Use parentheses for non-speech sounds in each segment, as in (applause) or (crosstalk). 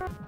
you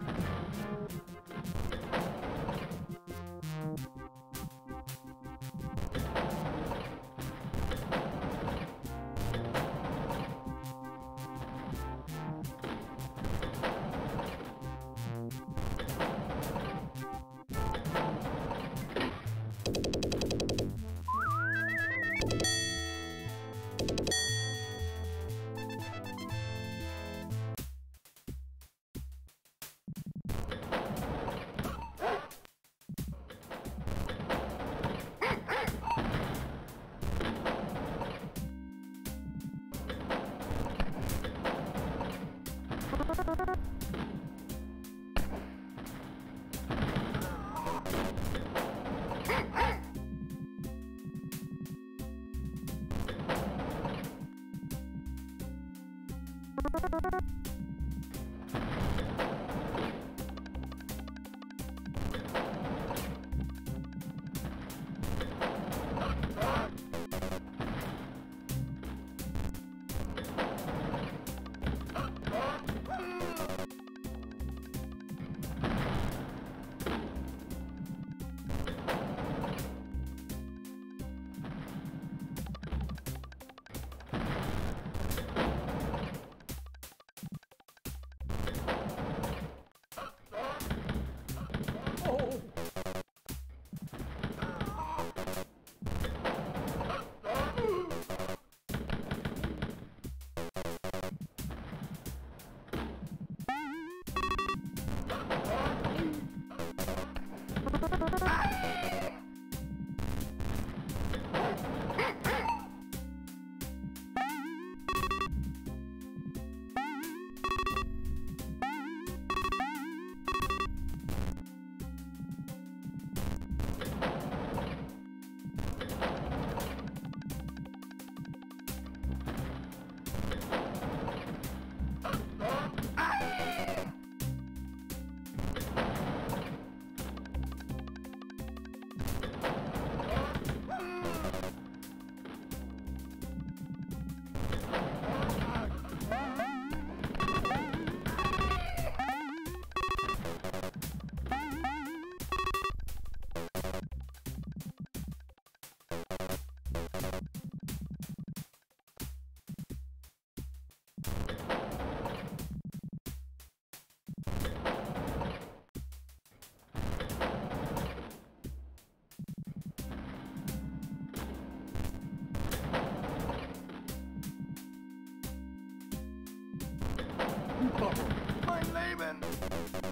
Mein Leben!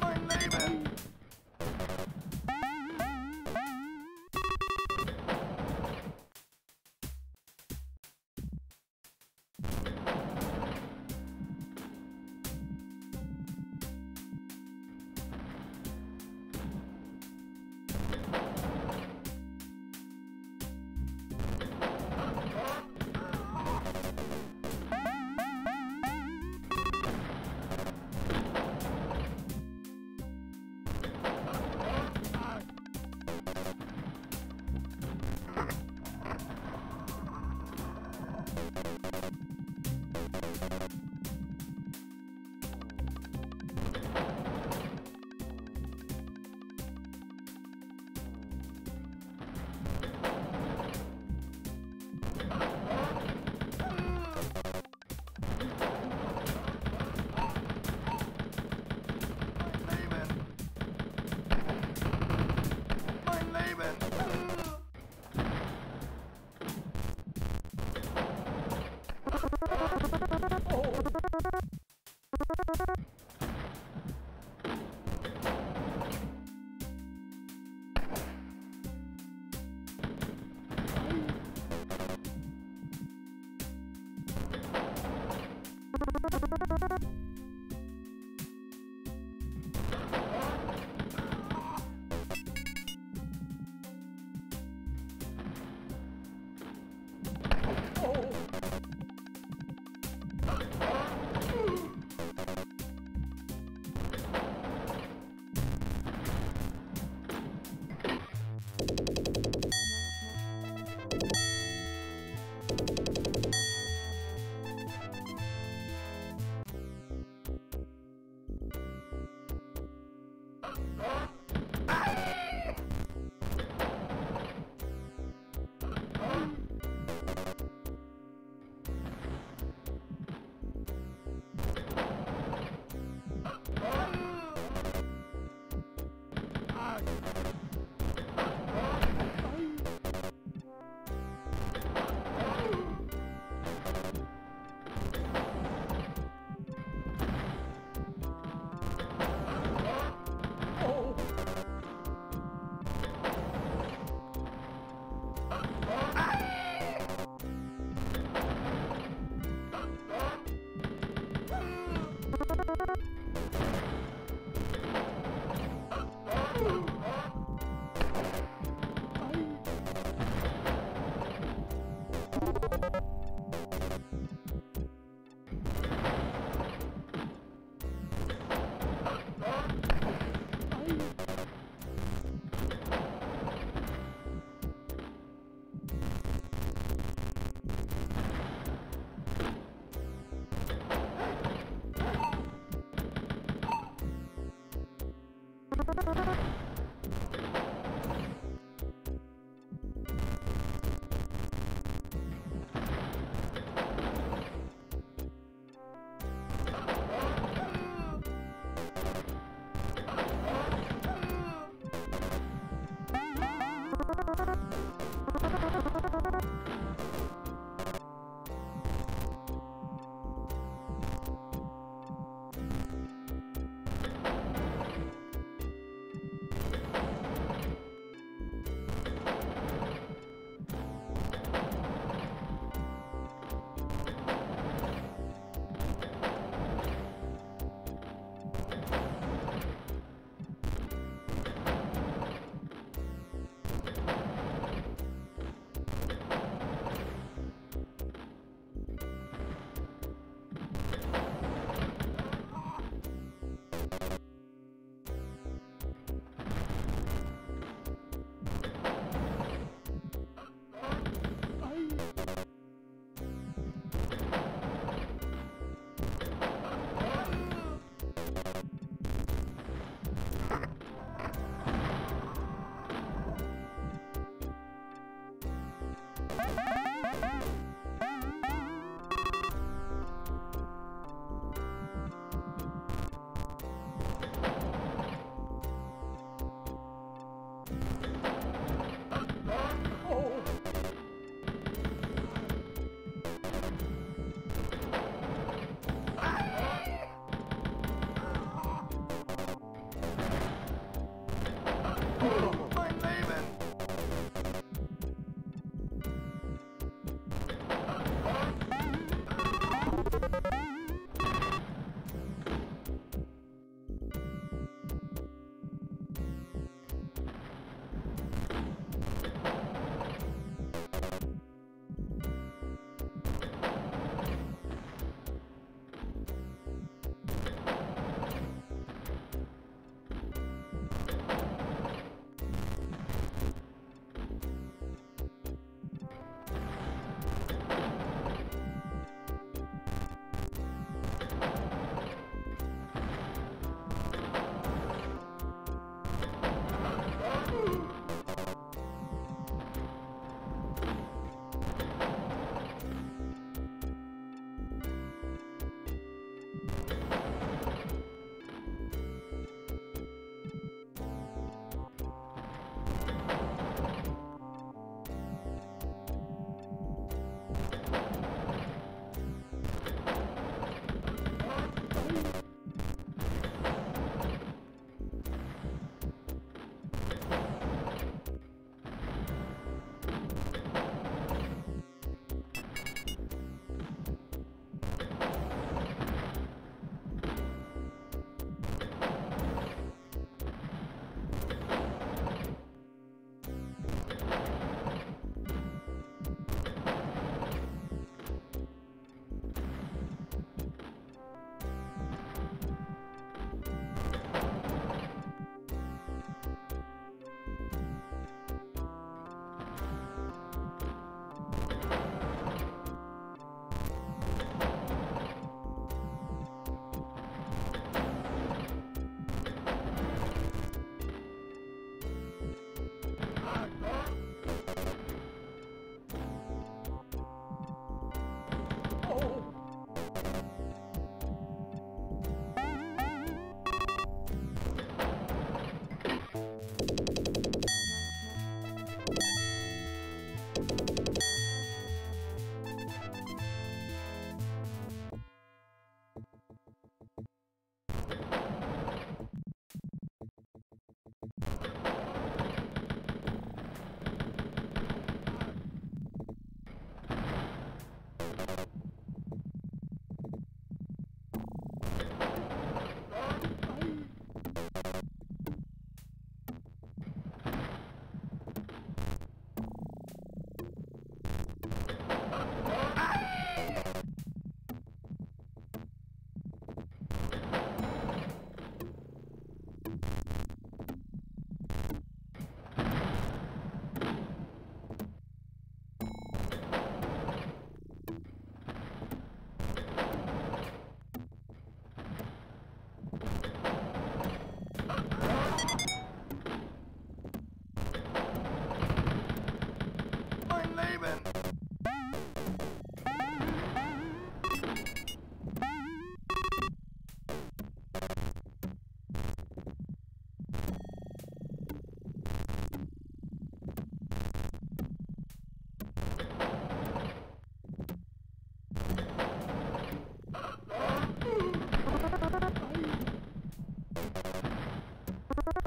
Mein Leben!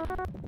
Thank you.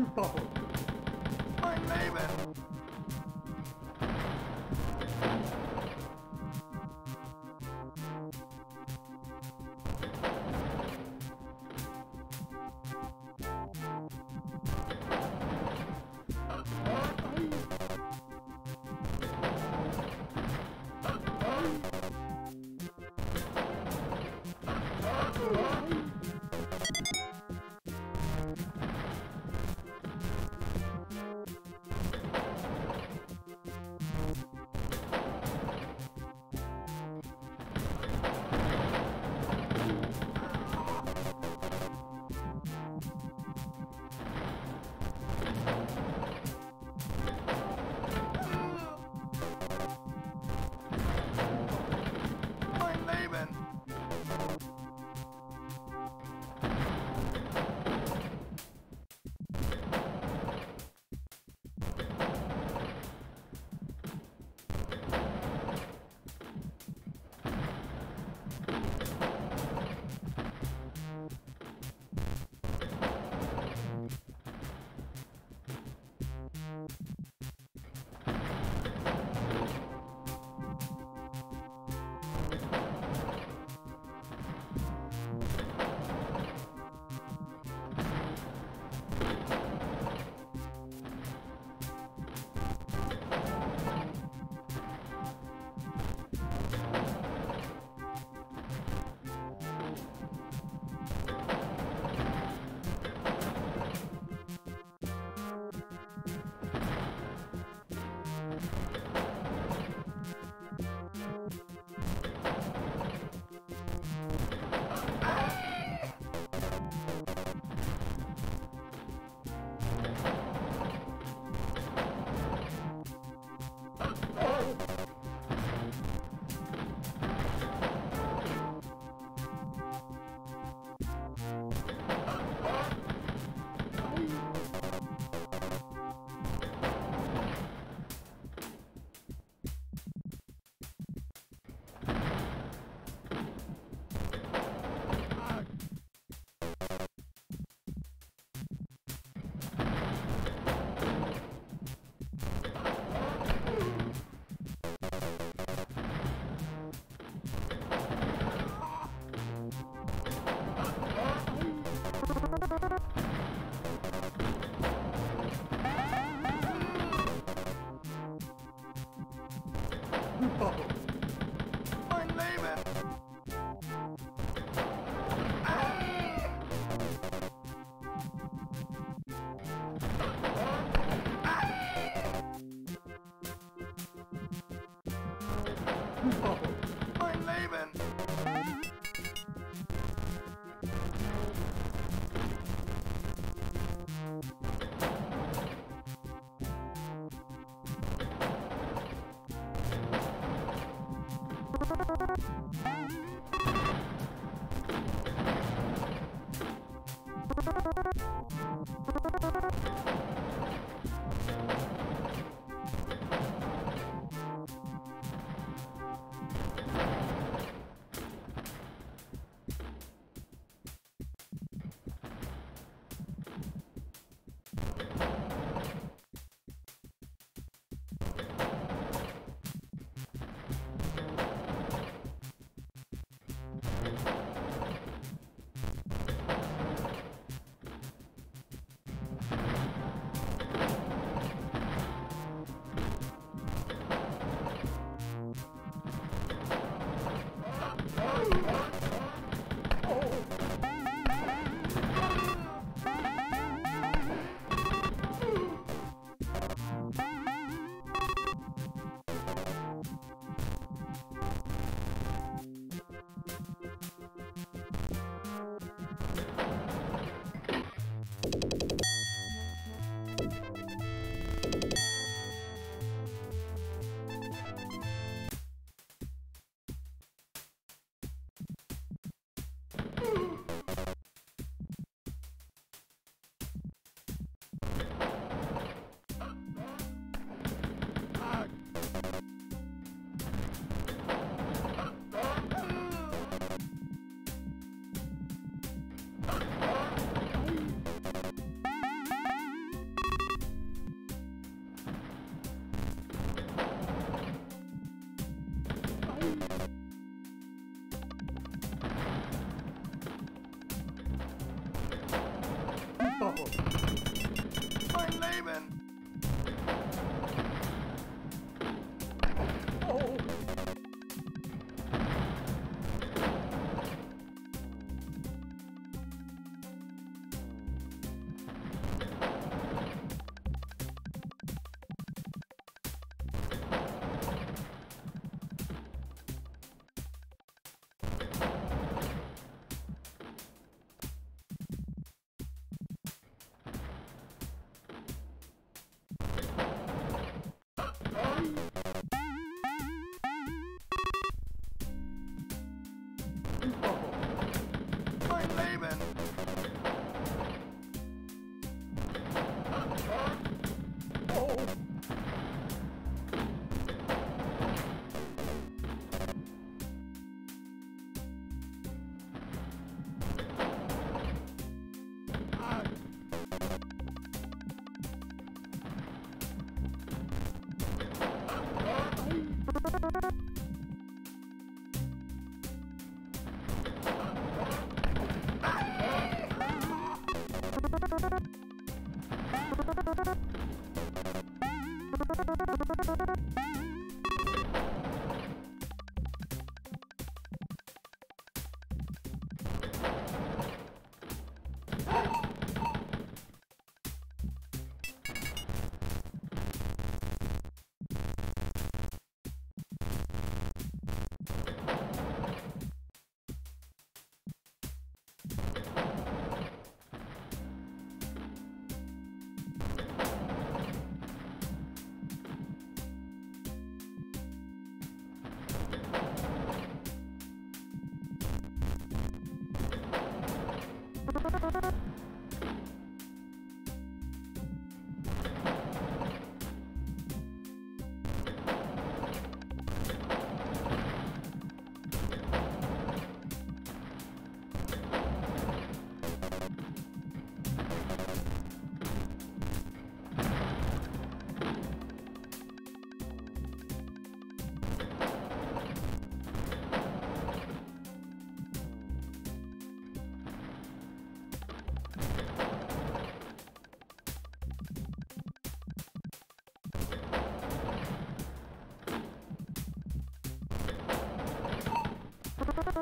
Mein Leben! Mein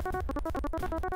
Thank you.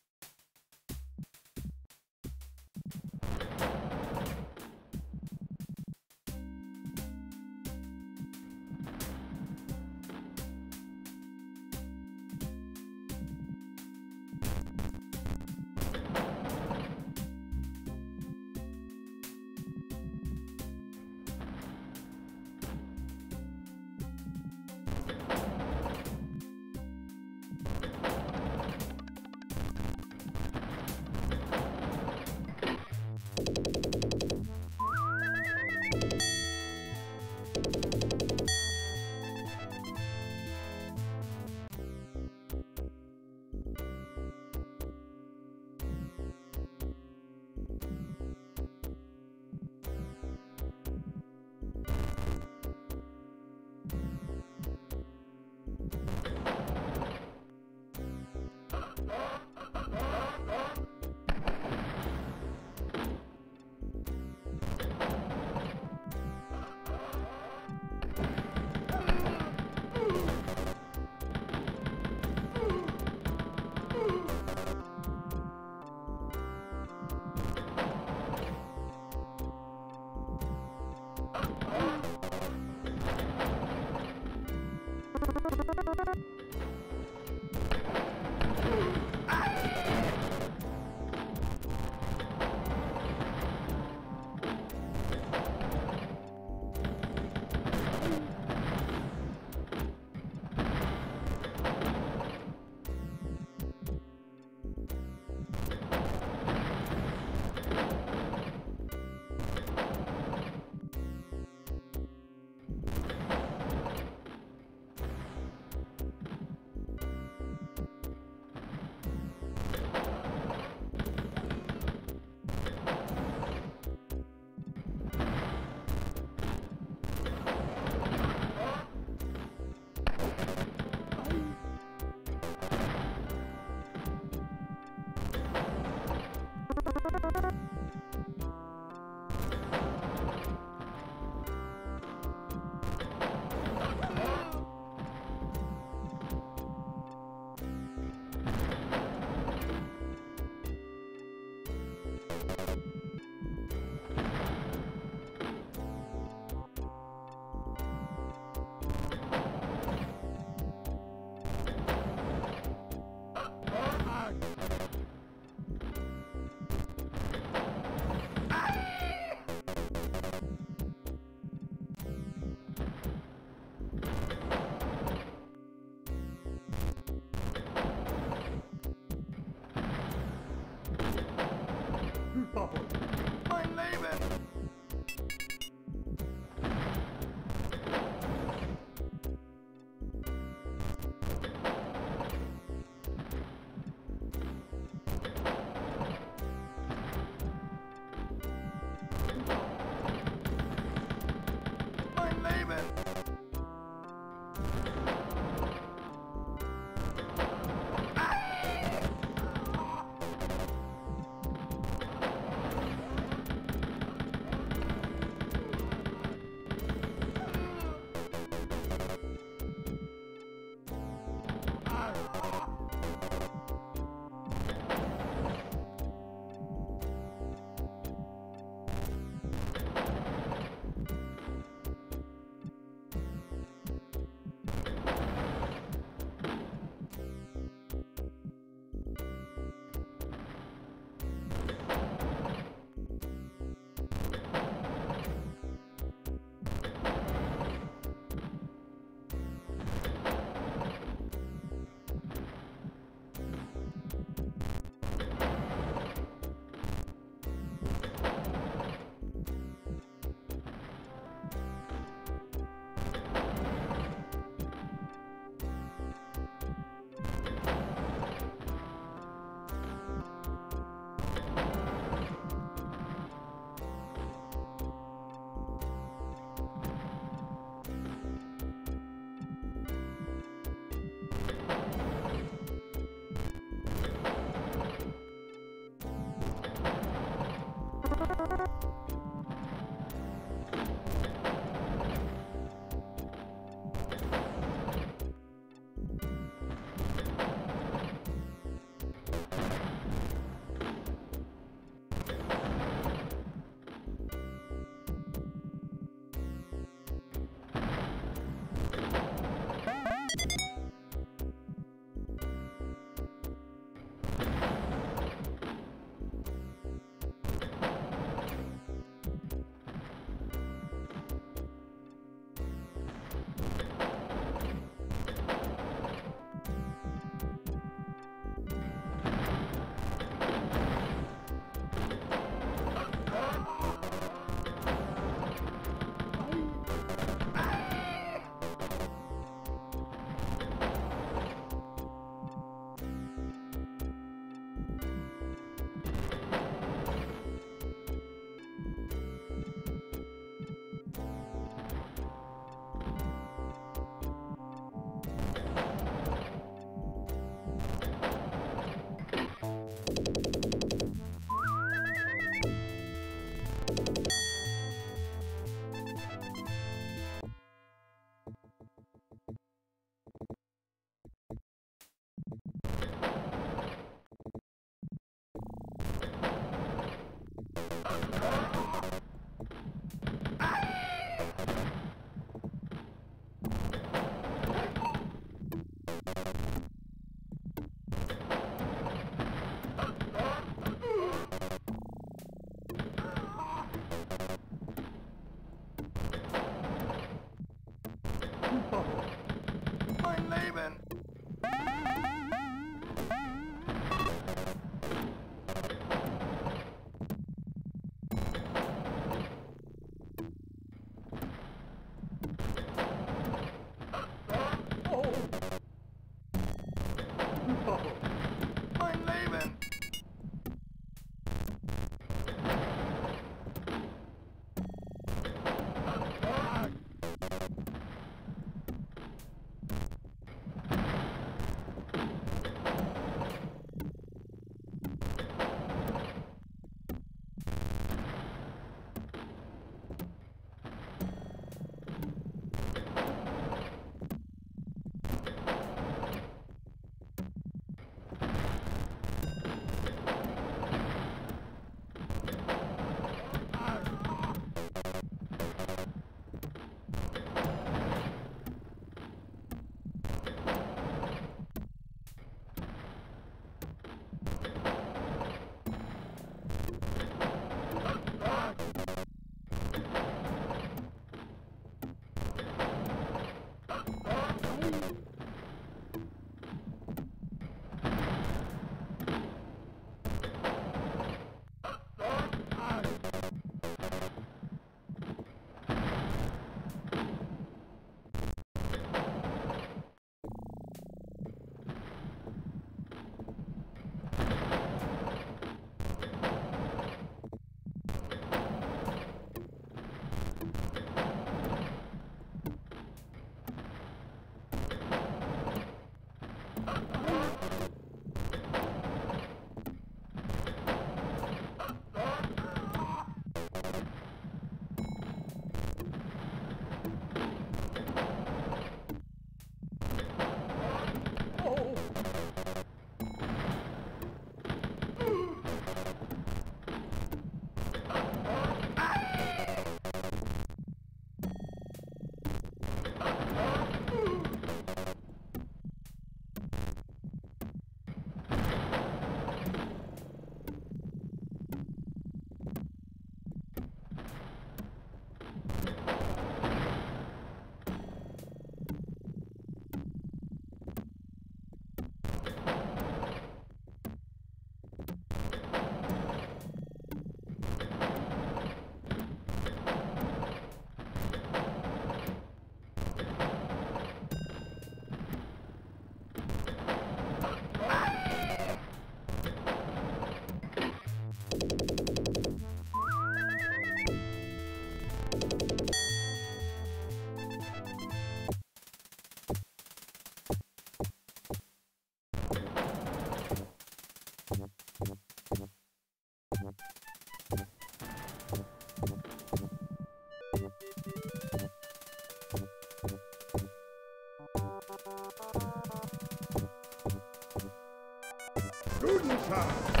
Guten Tag.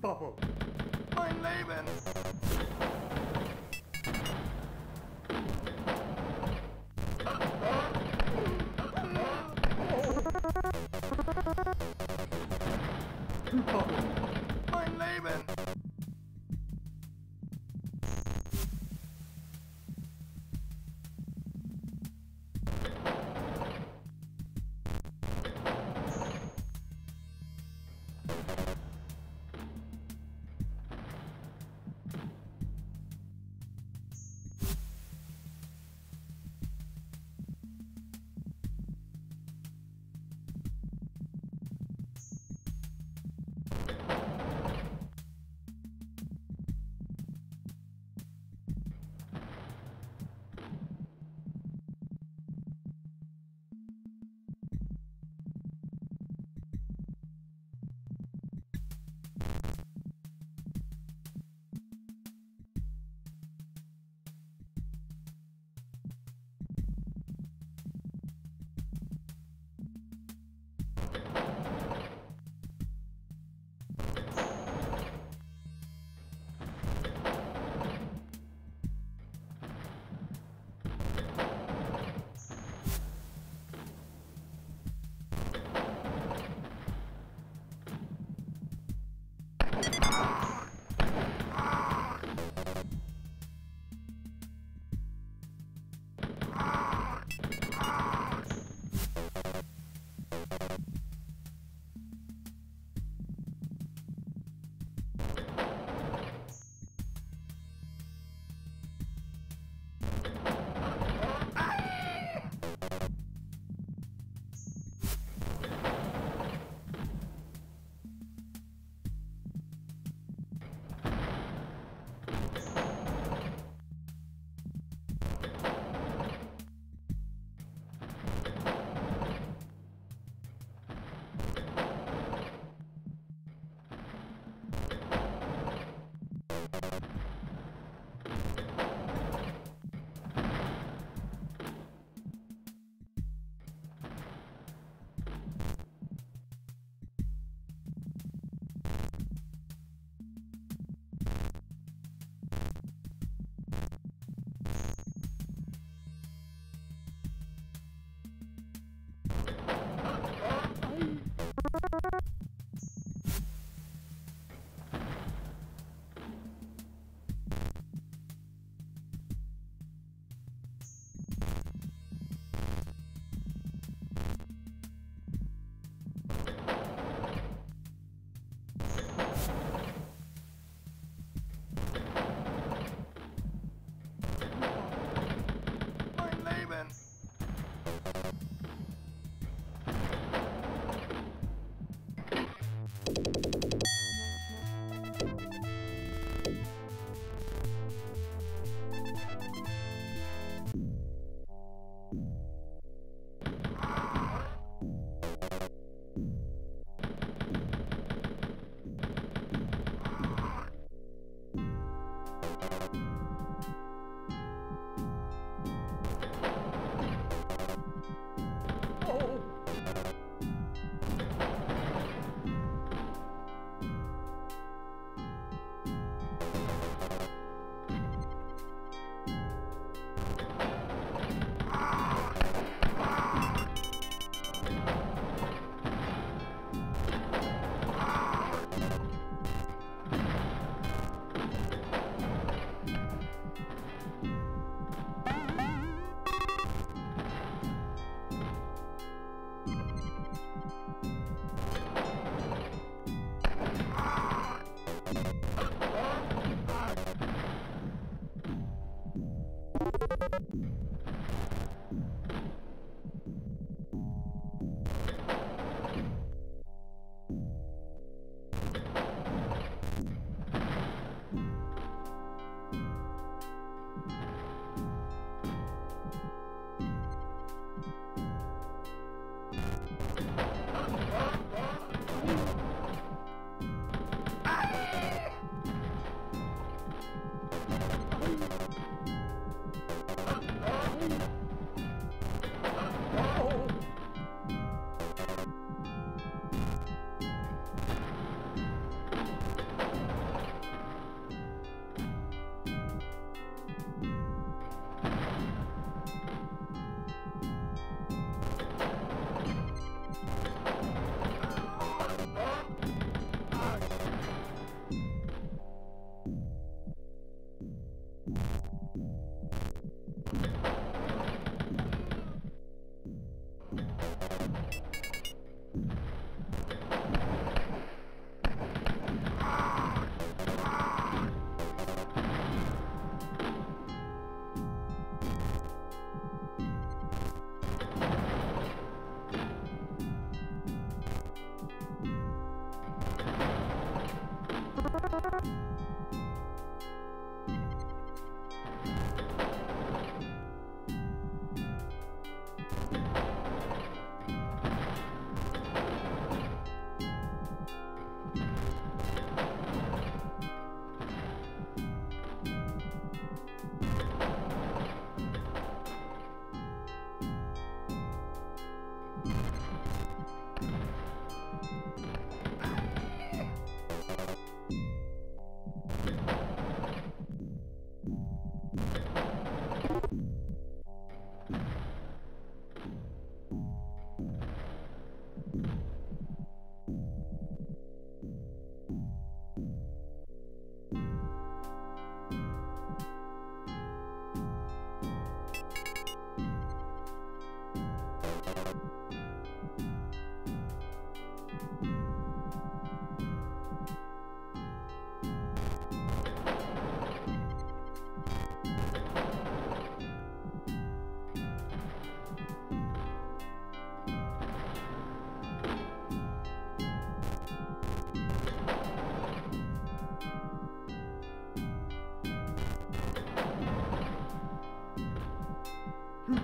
Mein Leben!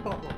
Mein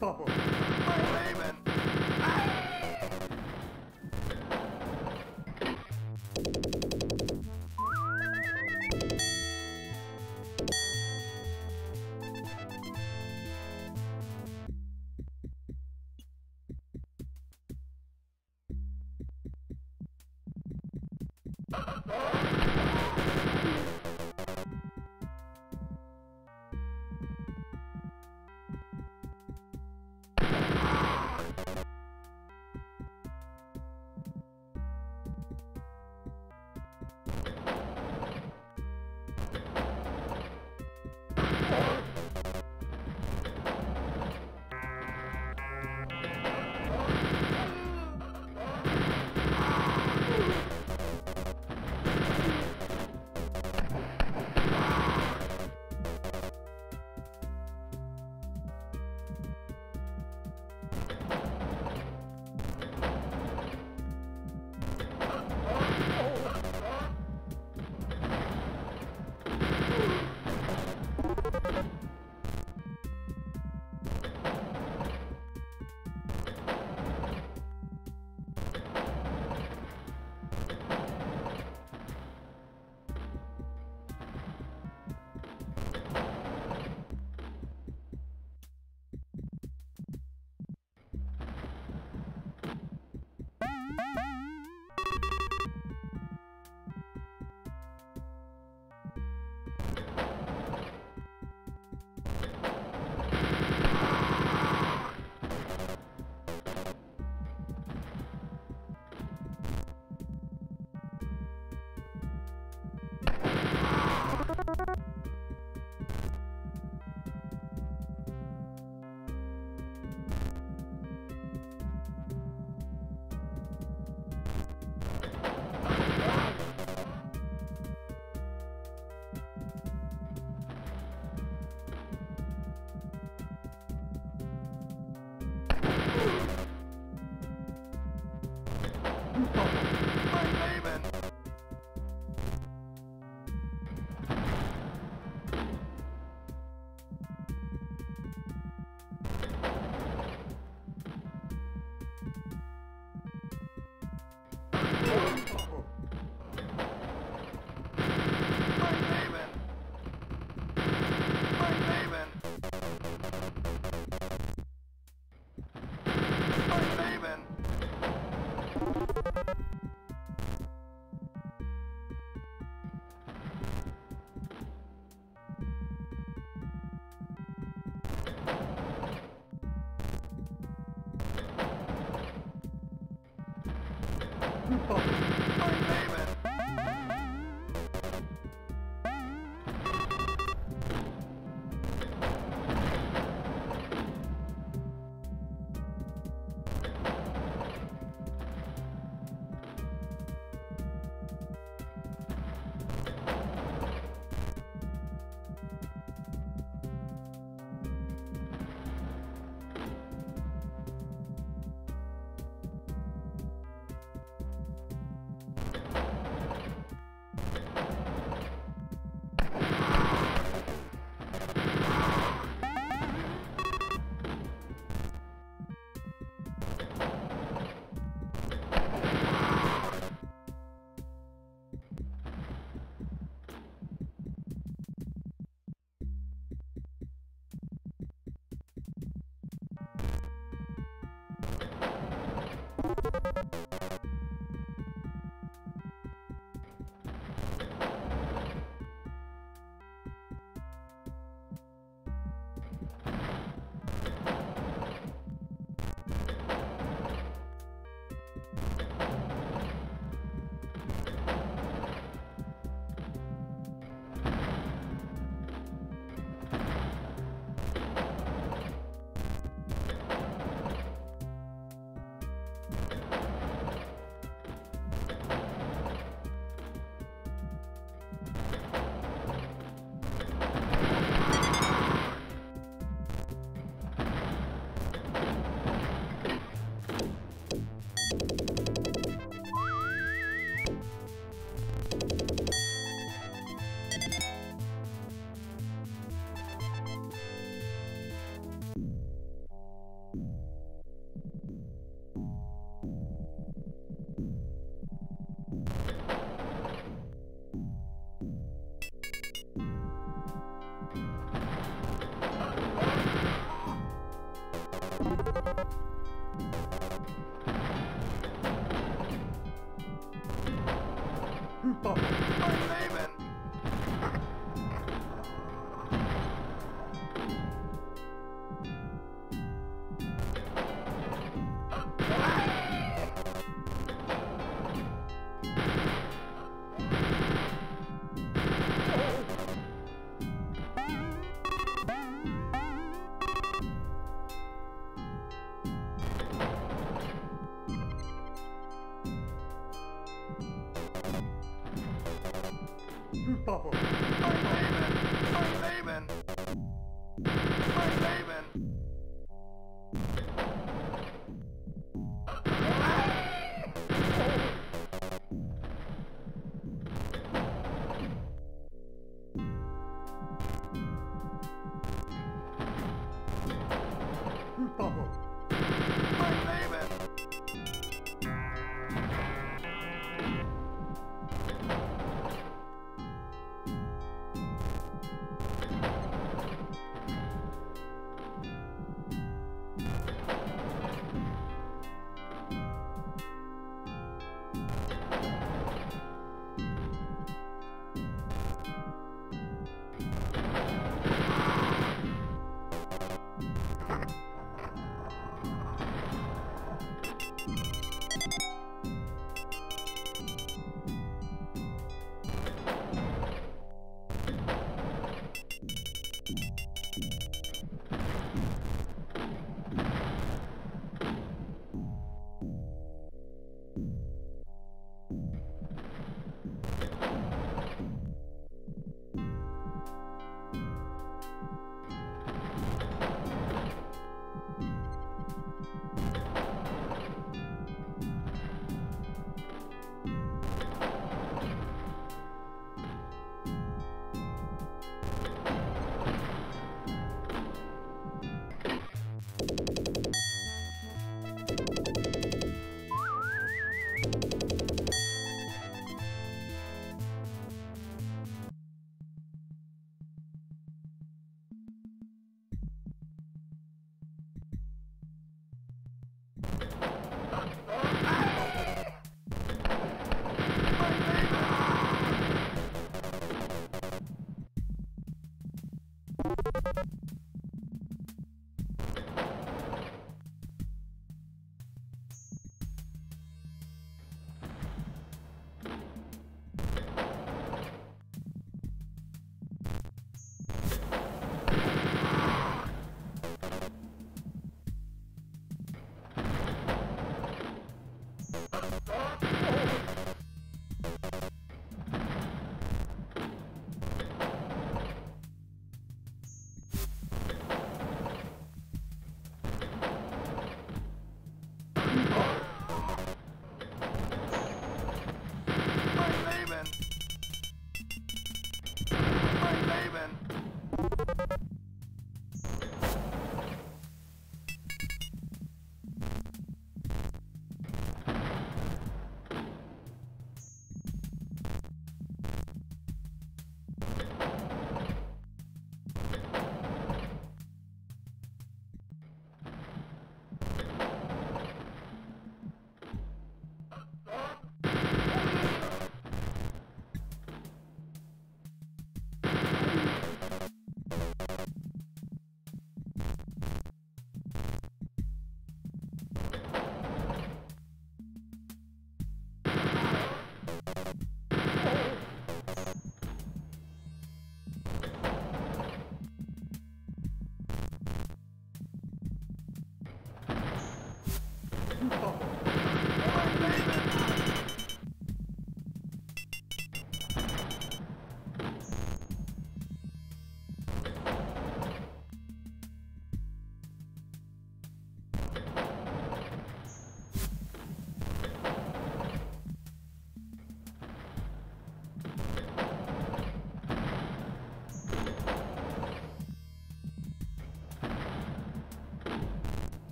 Mein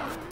Oh!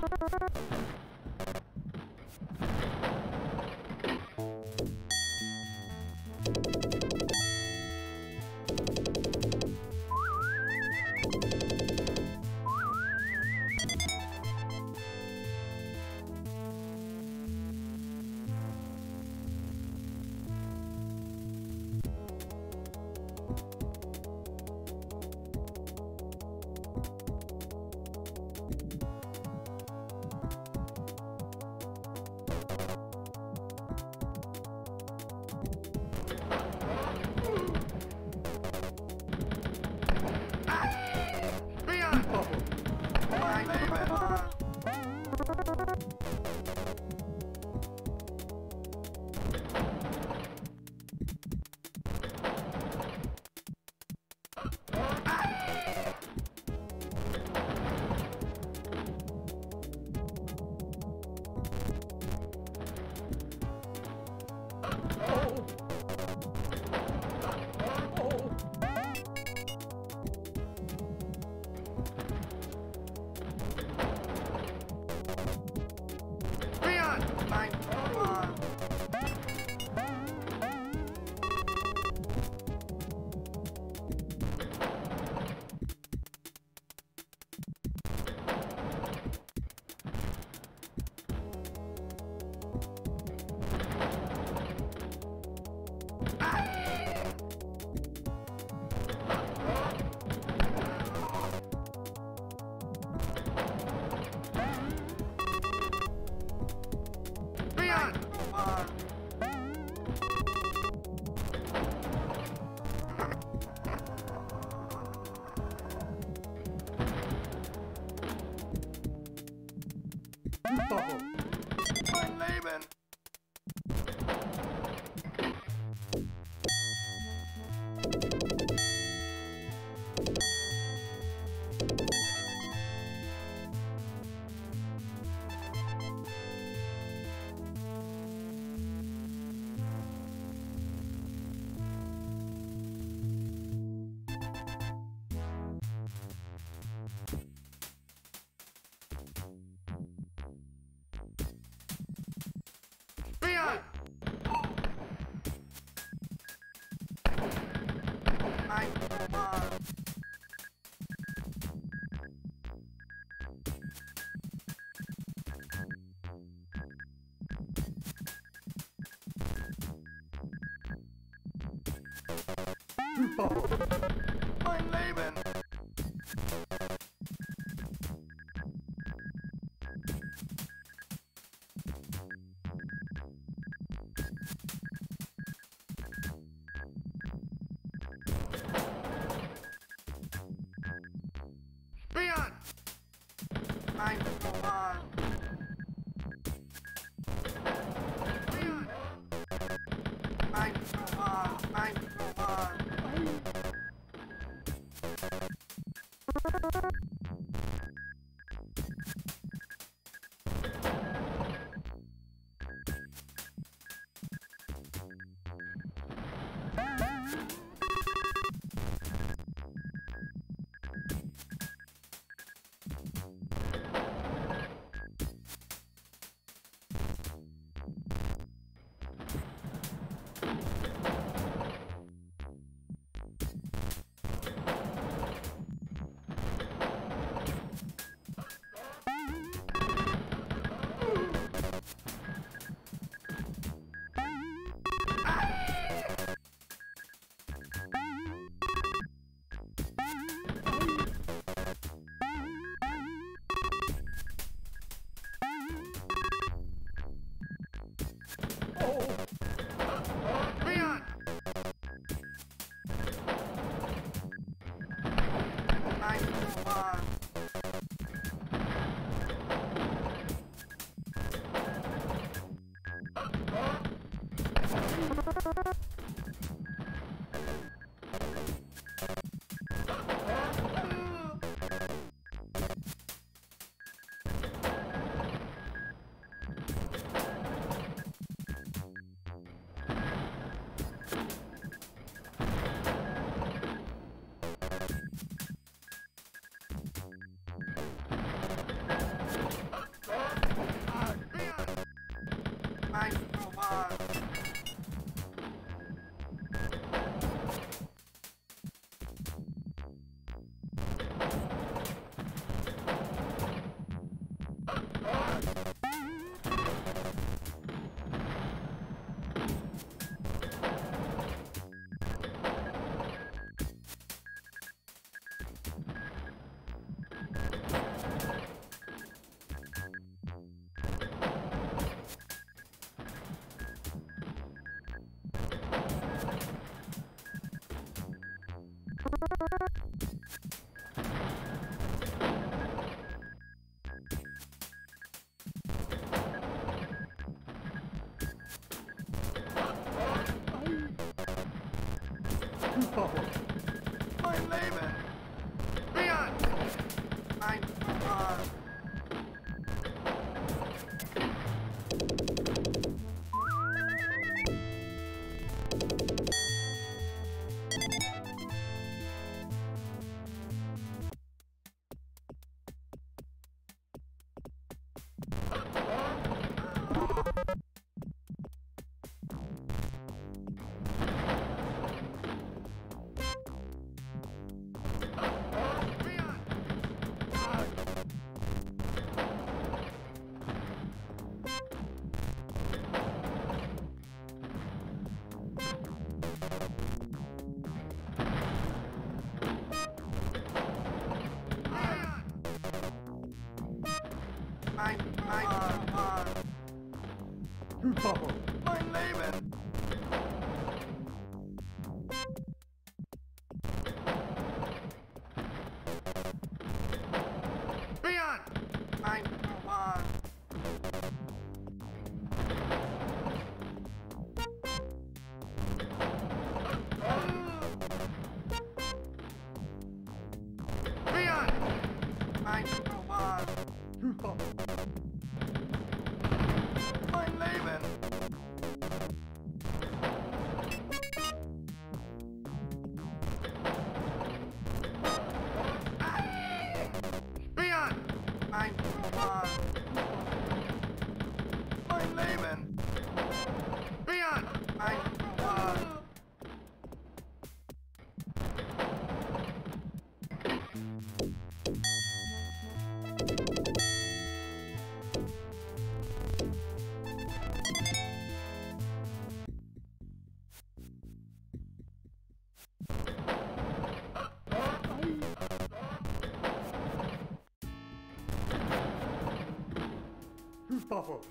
Thank you. と。Mein Leben! Leon! Oh! Nice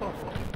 (laughs) Mein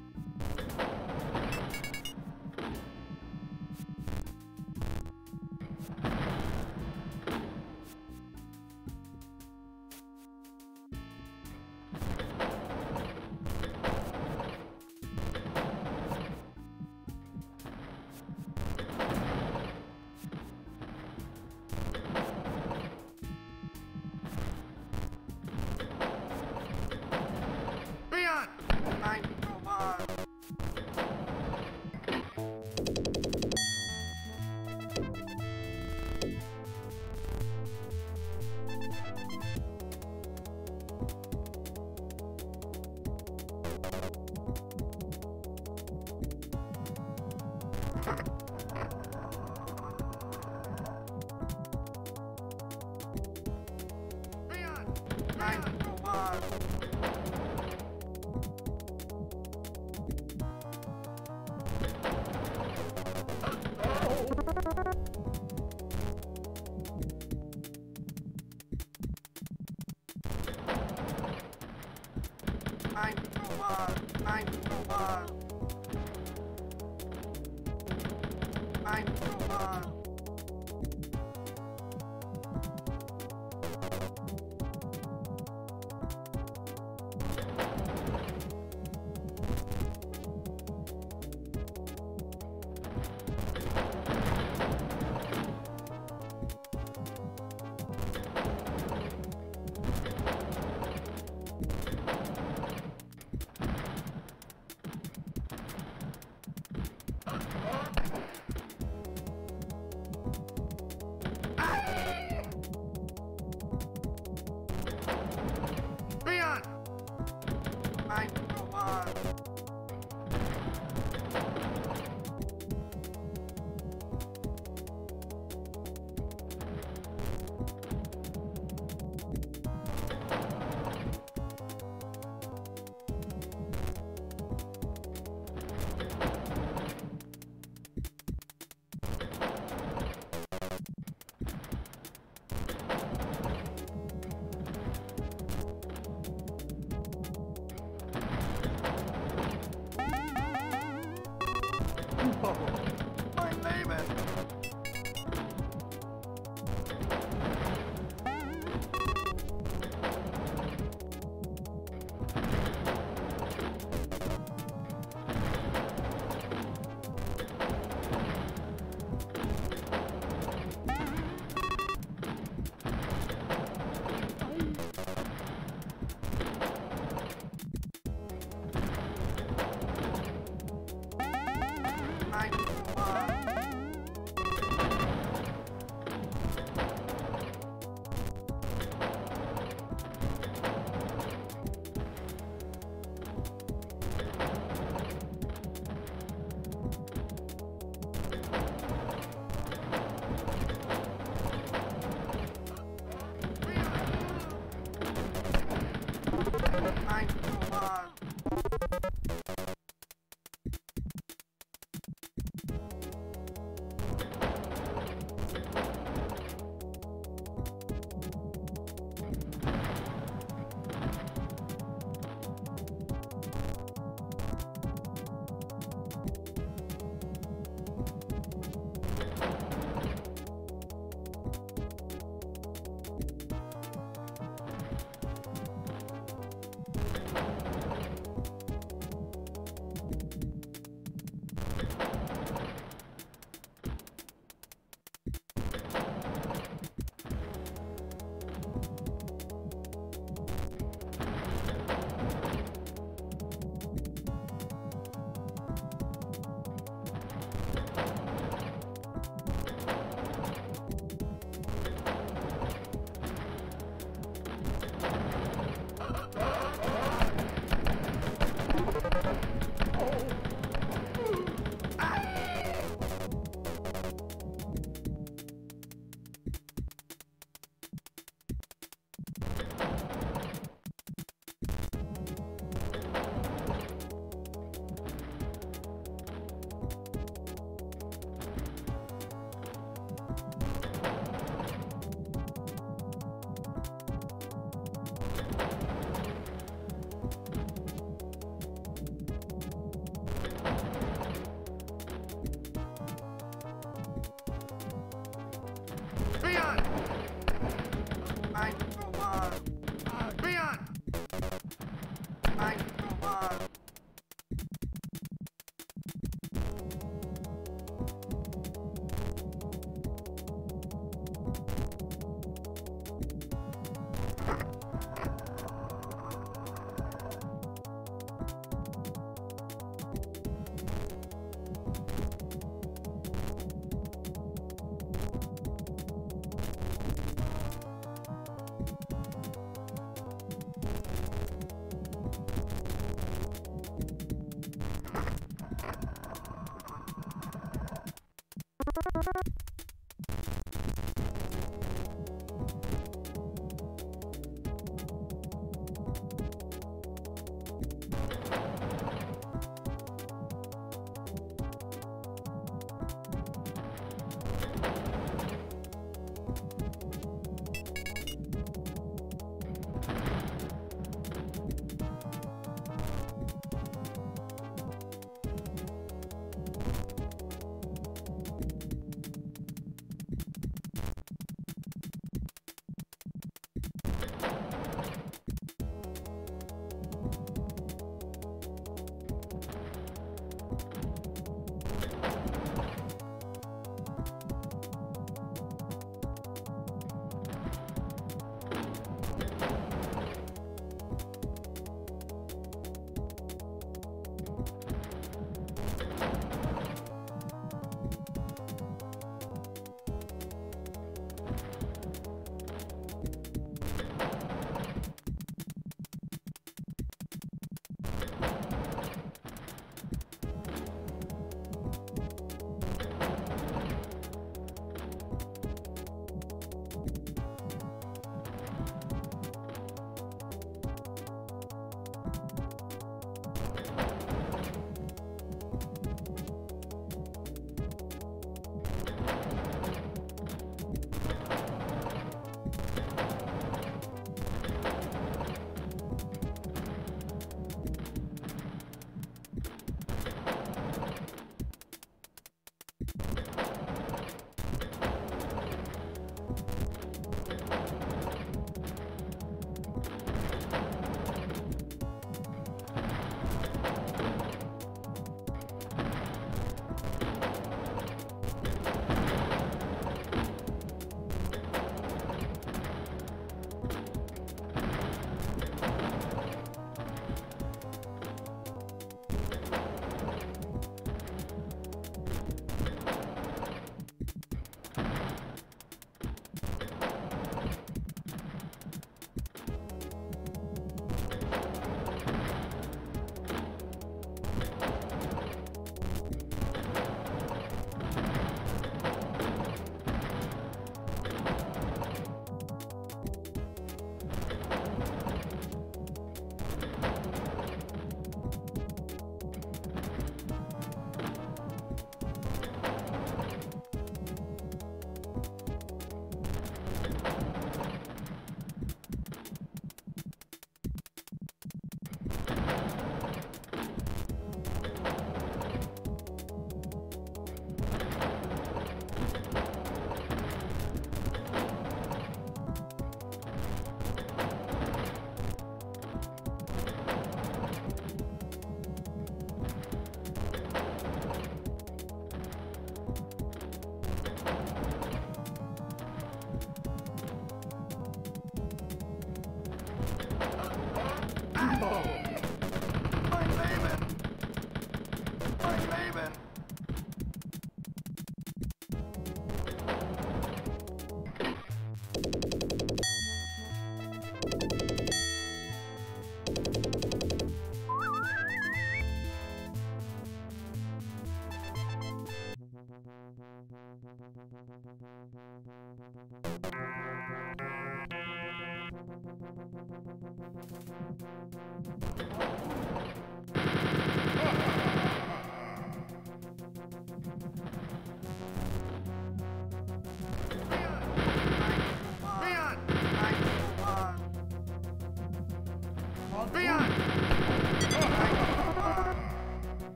Leon! Ein Robot! Ein Robot! Ein Mein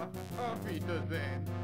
Auf Wiedersehen.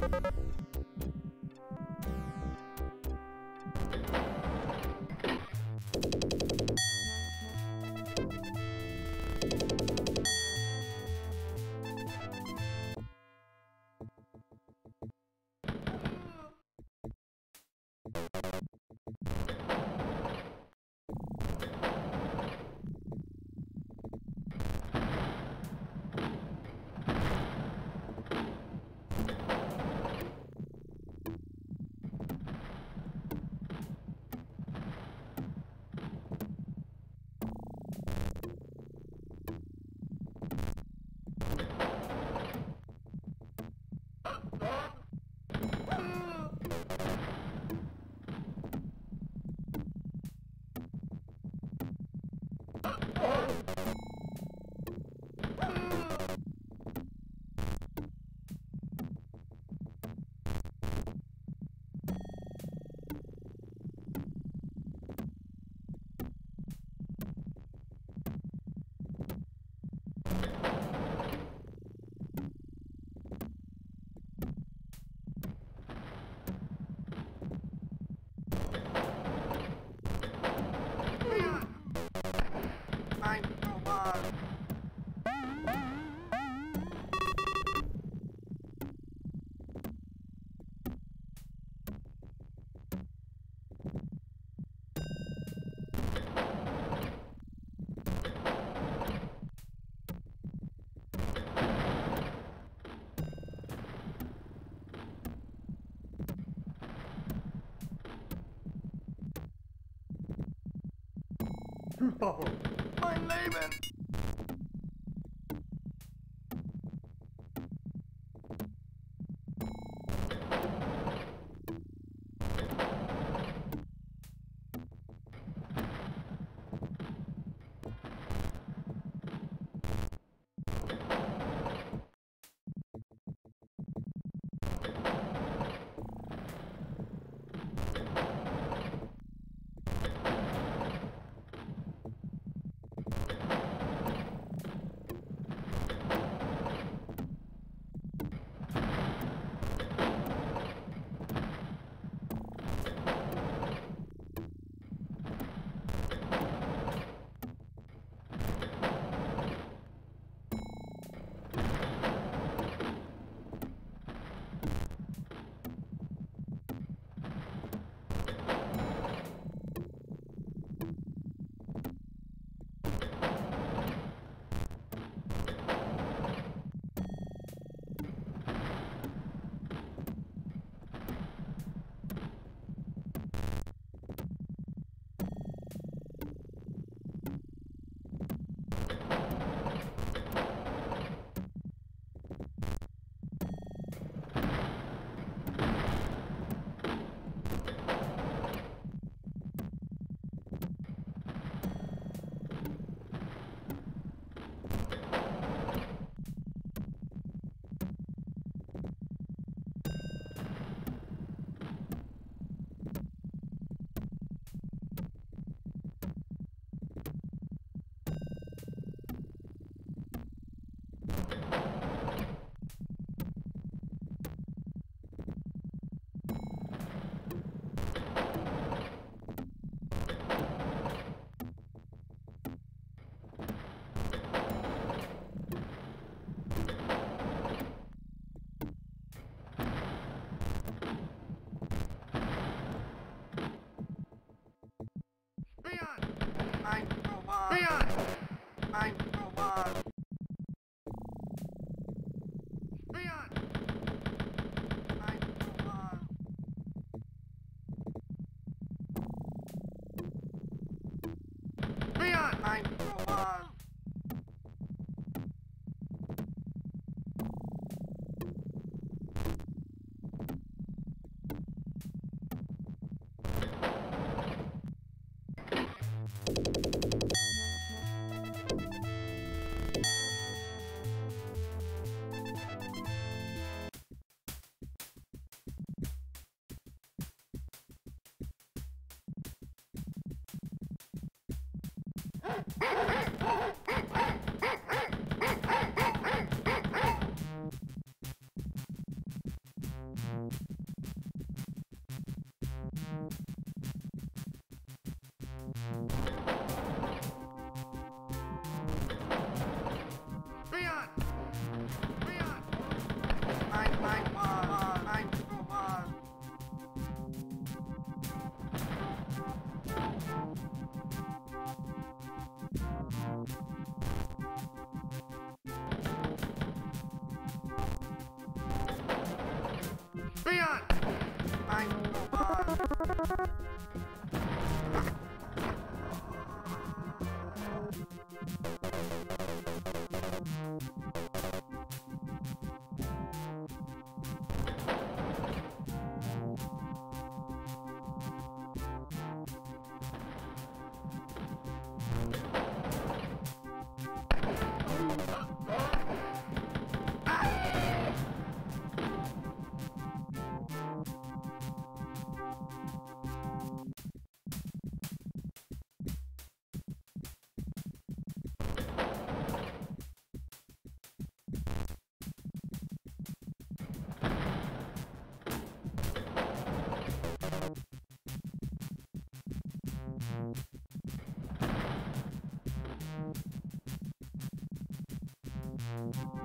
you (laughs) Oh, Mein Leben! Mein Thomas! Oh, Leon! you you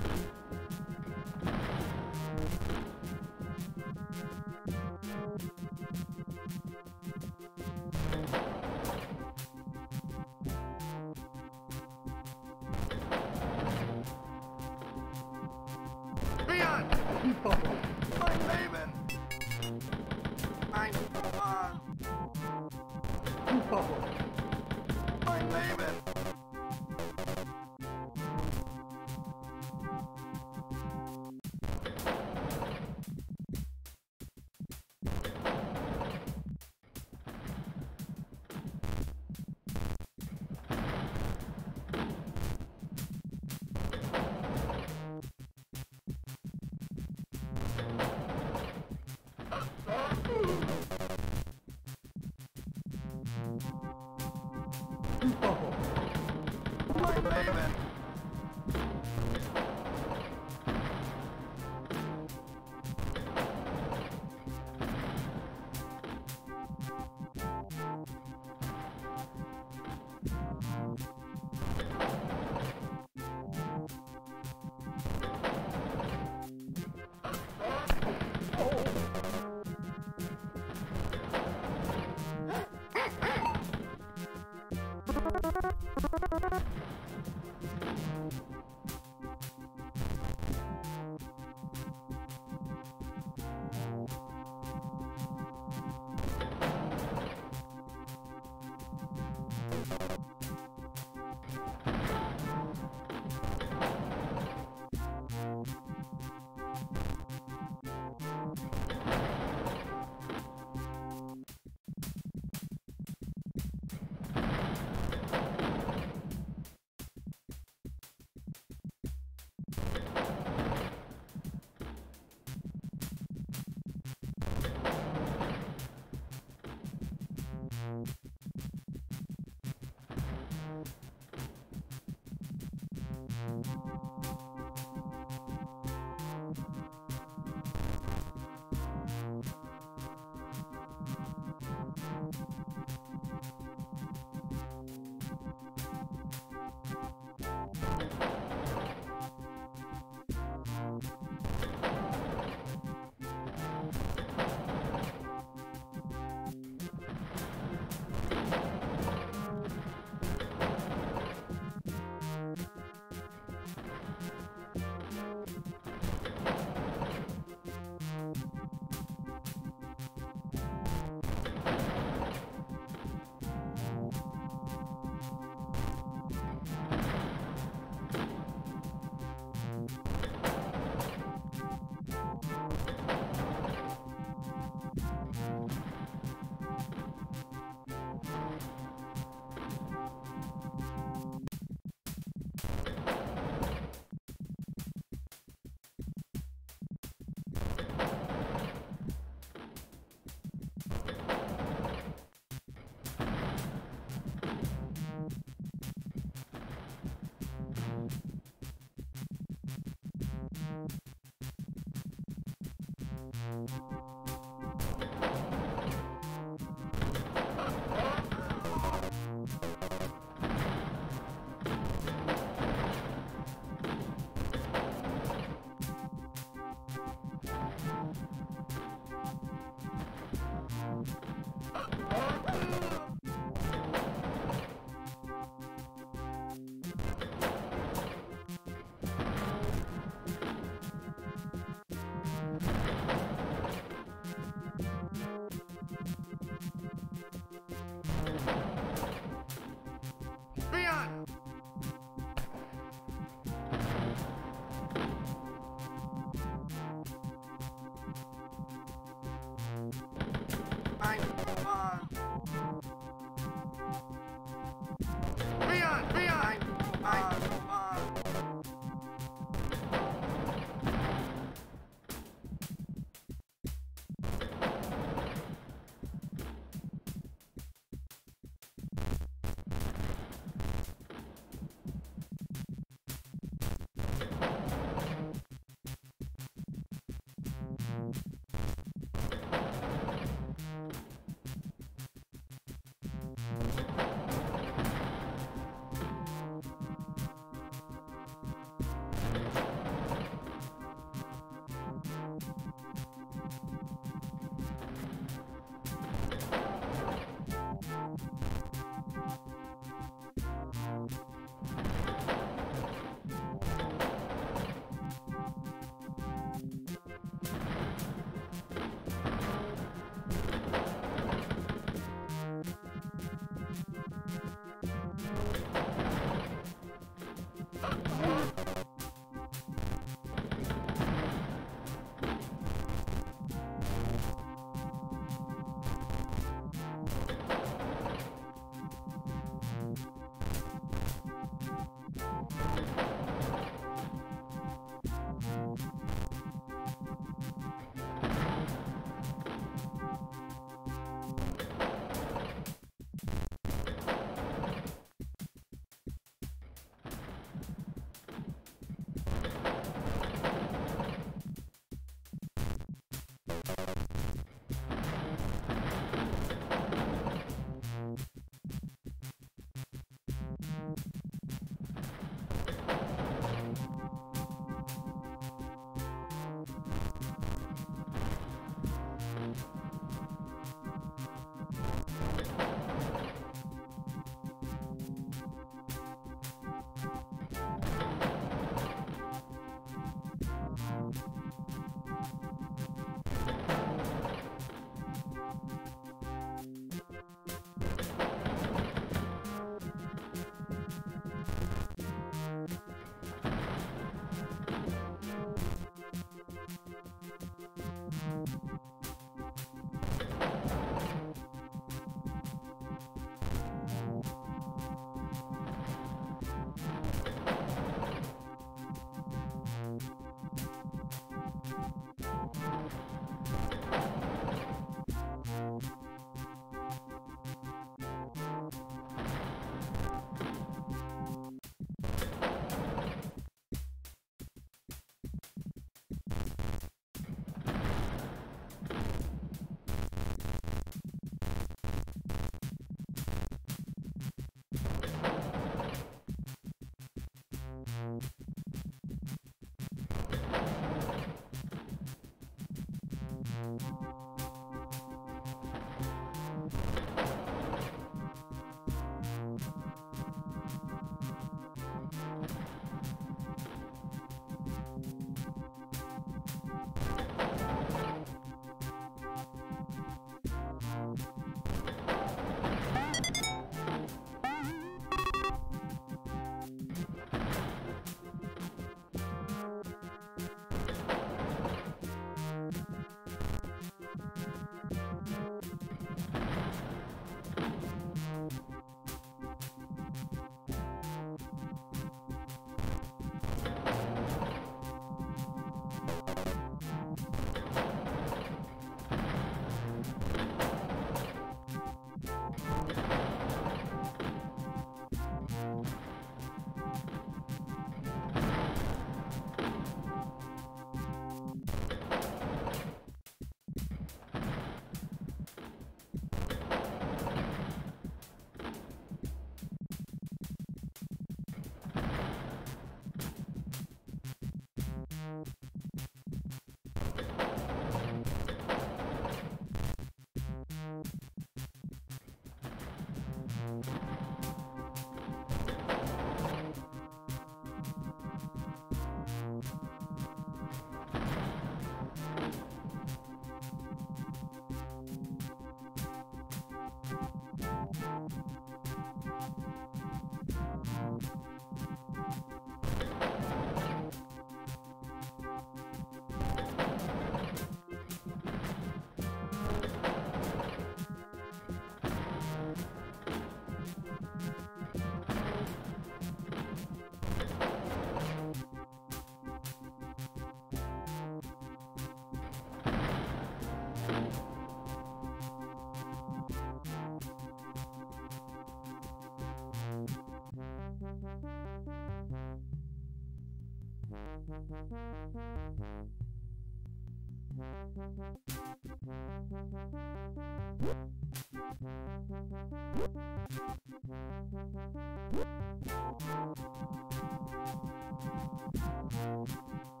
Thank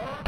Oh!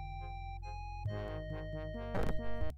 Thank you.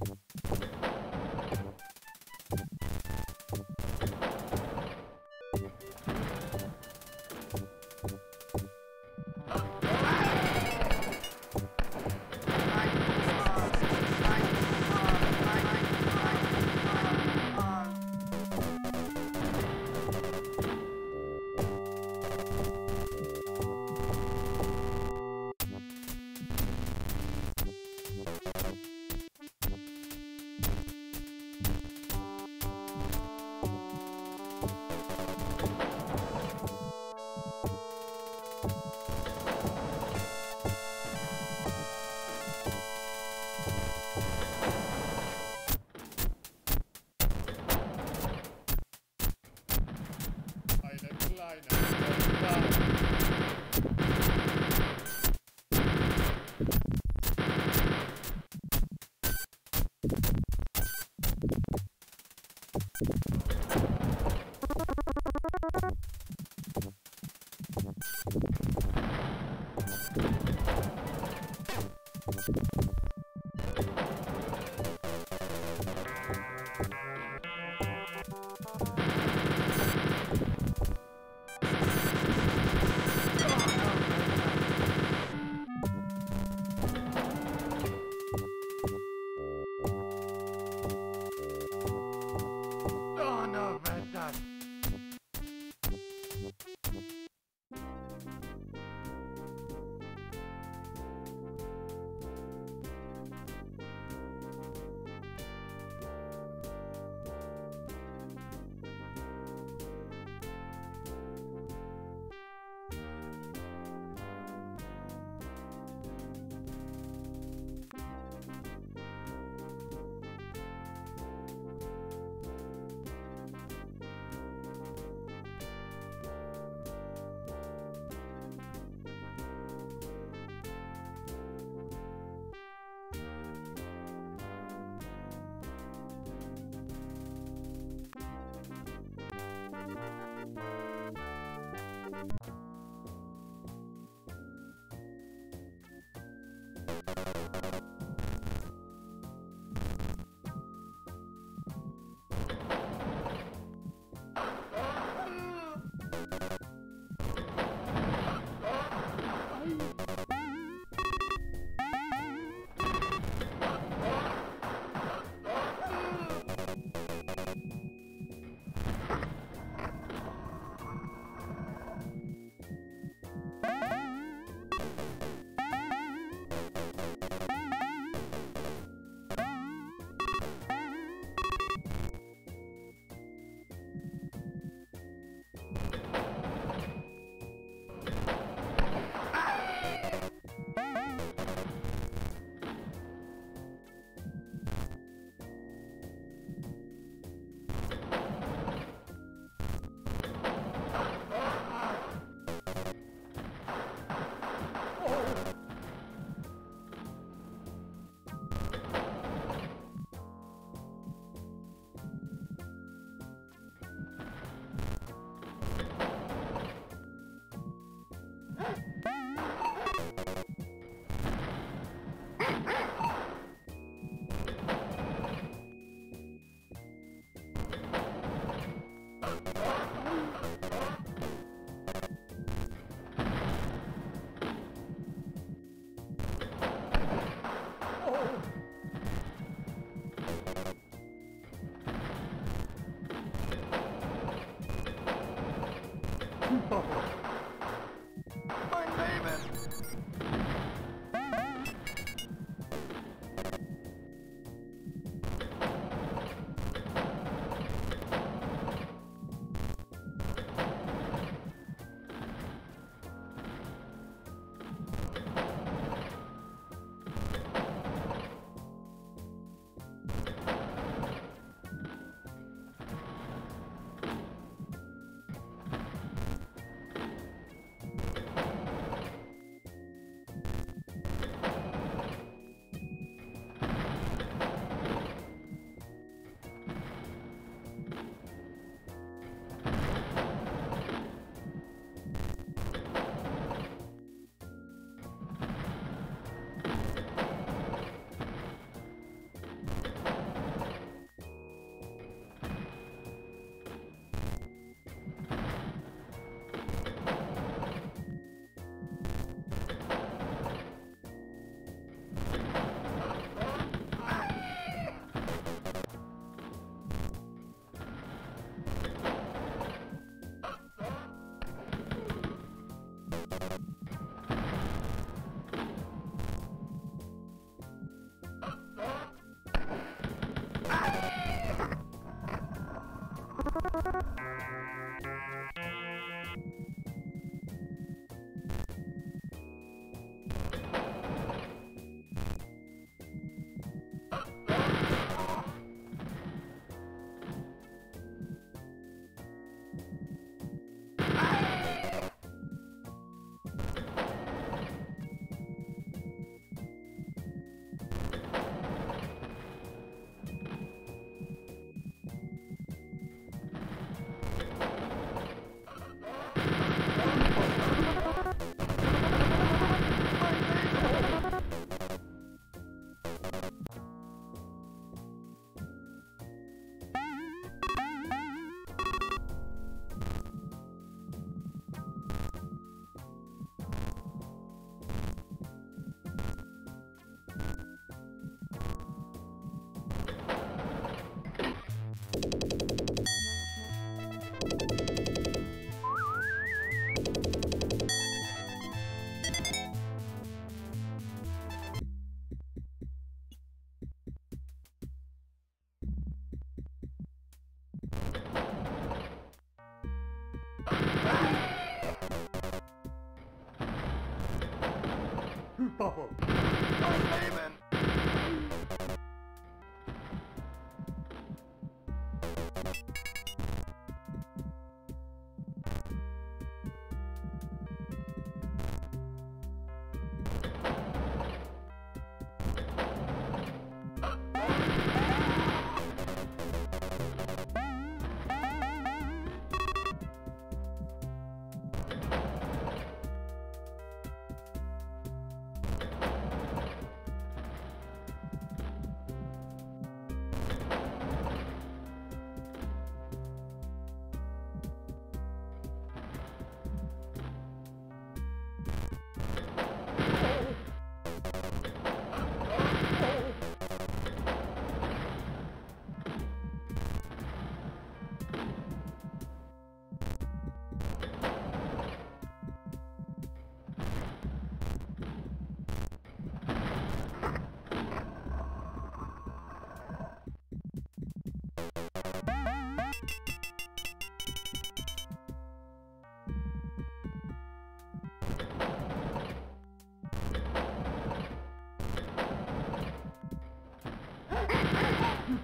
you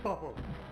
Oh.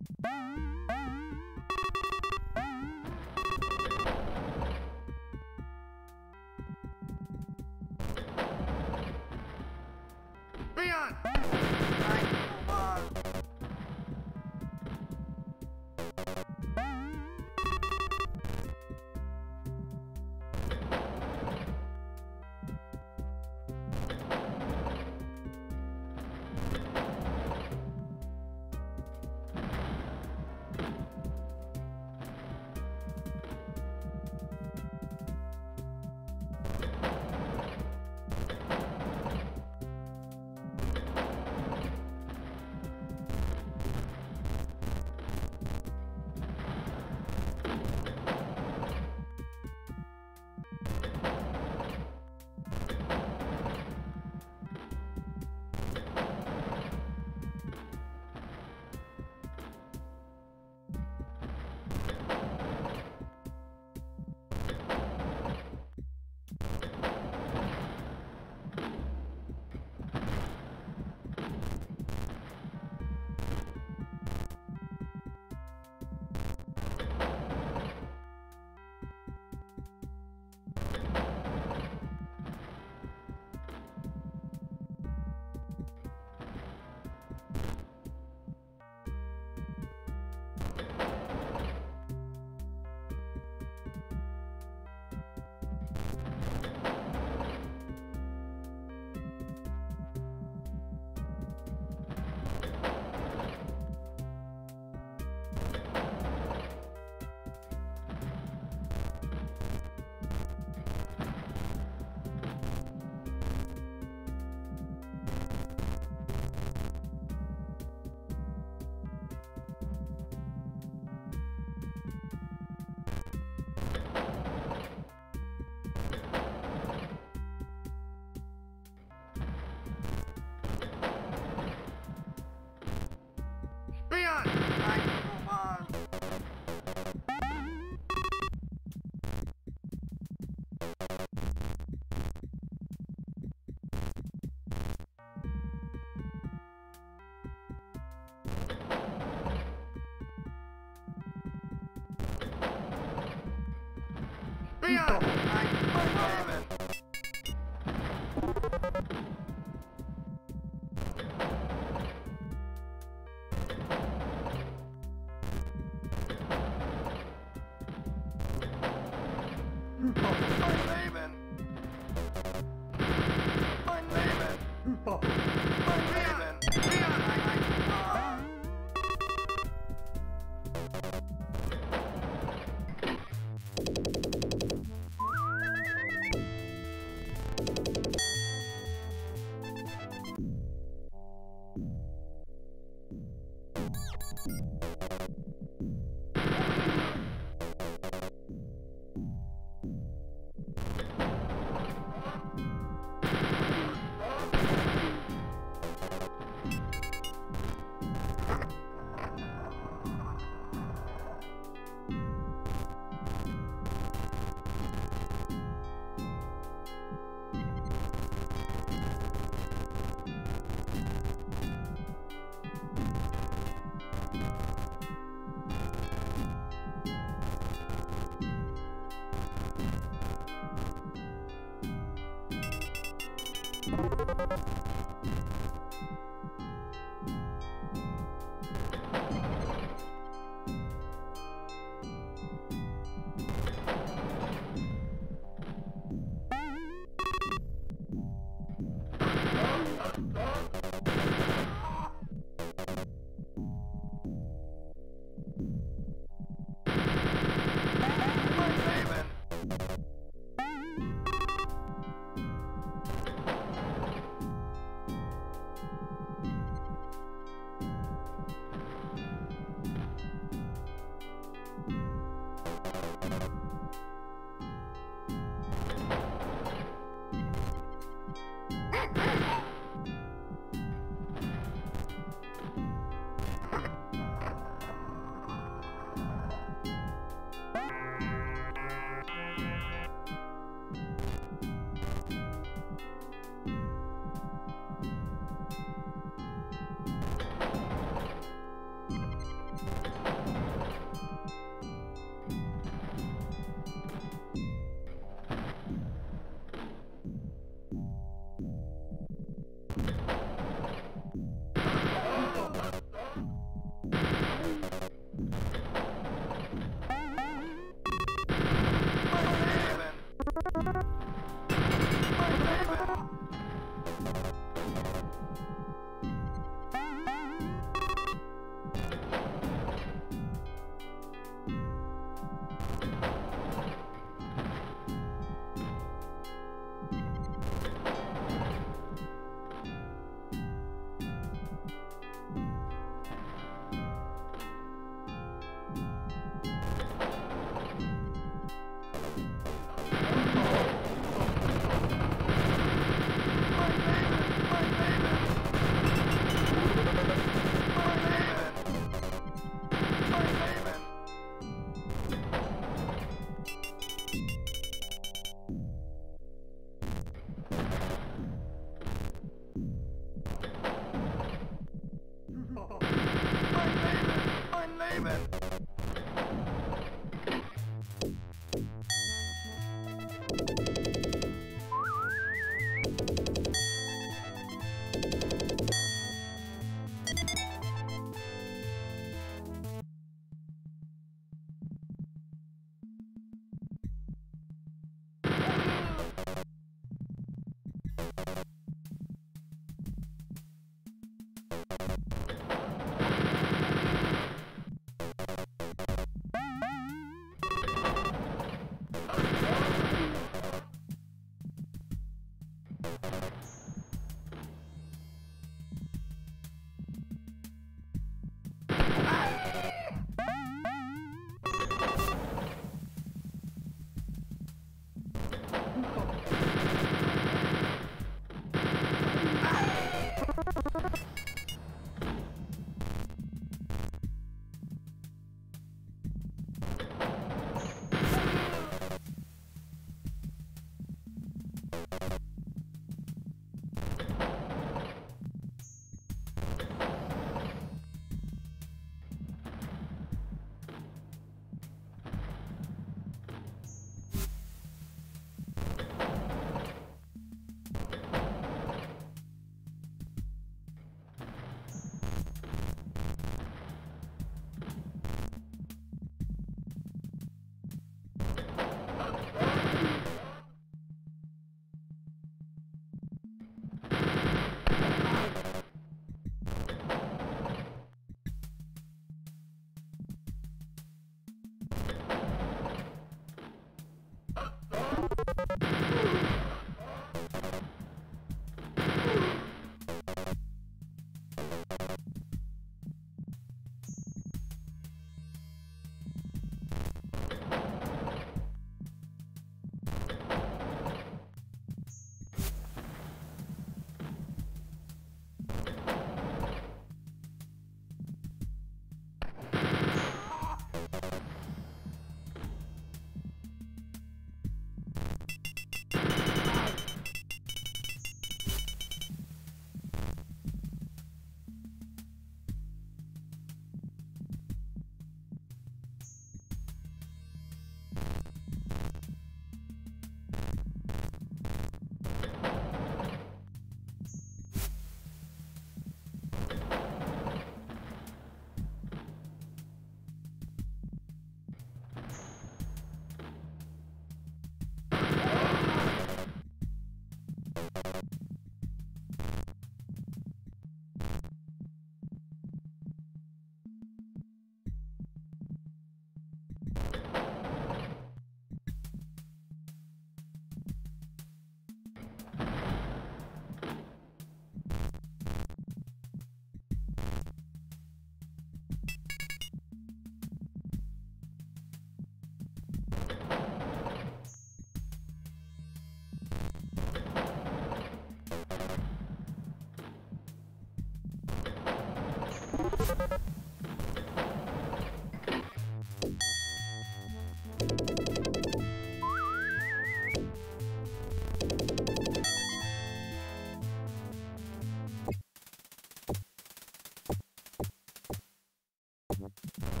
Leon! Leon!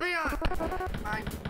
Leon! I'm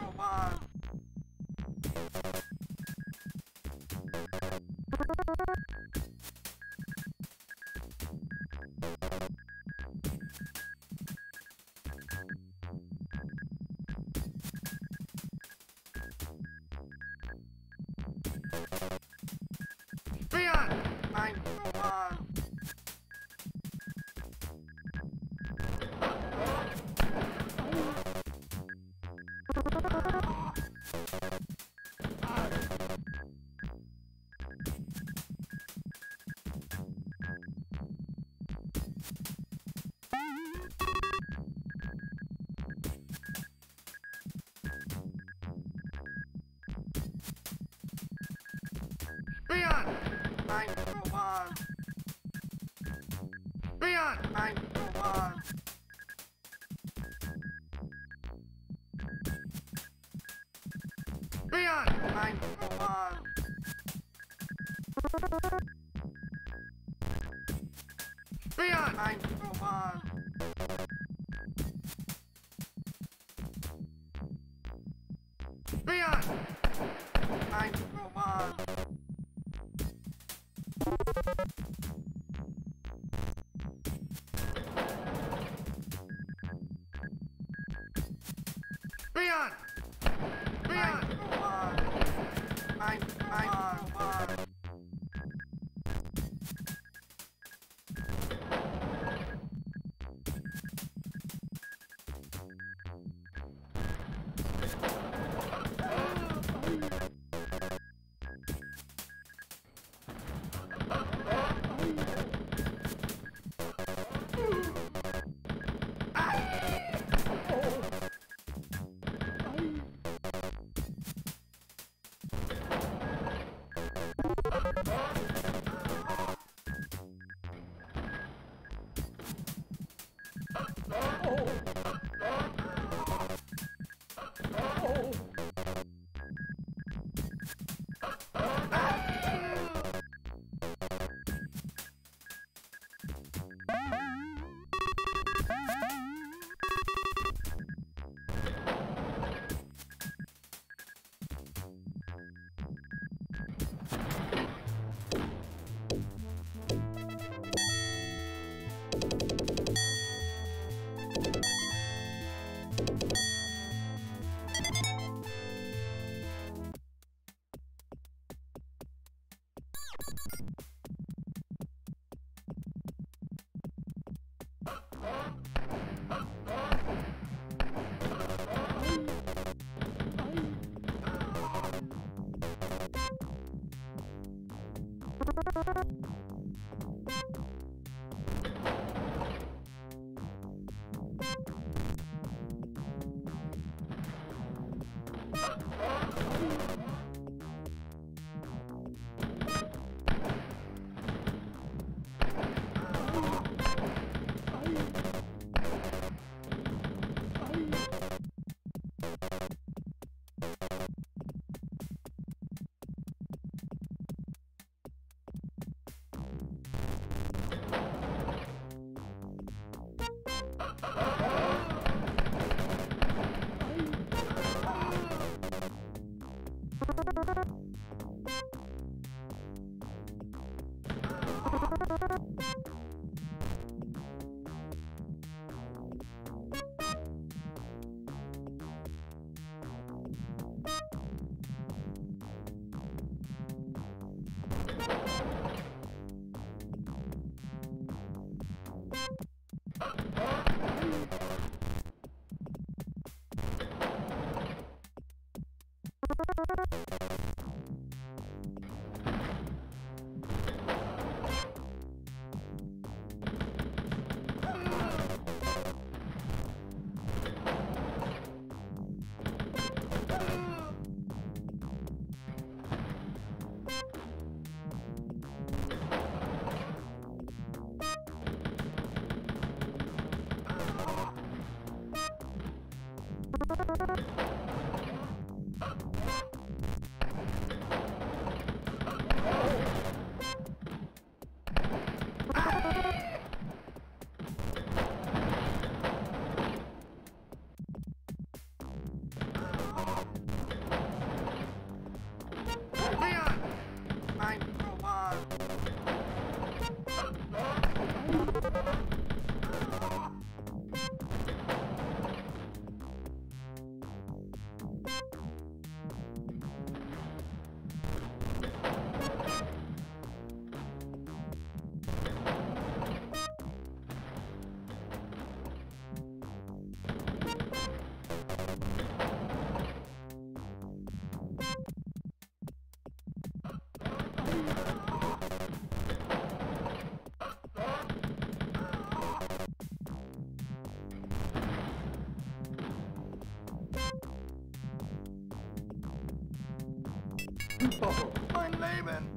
Oh, mein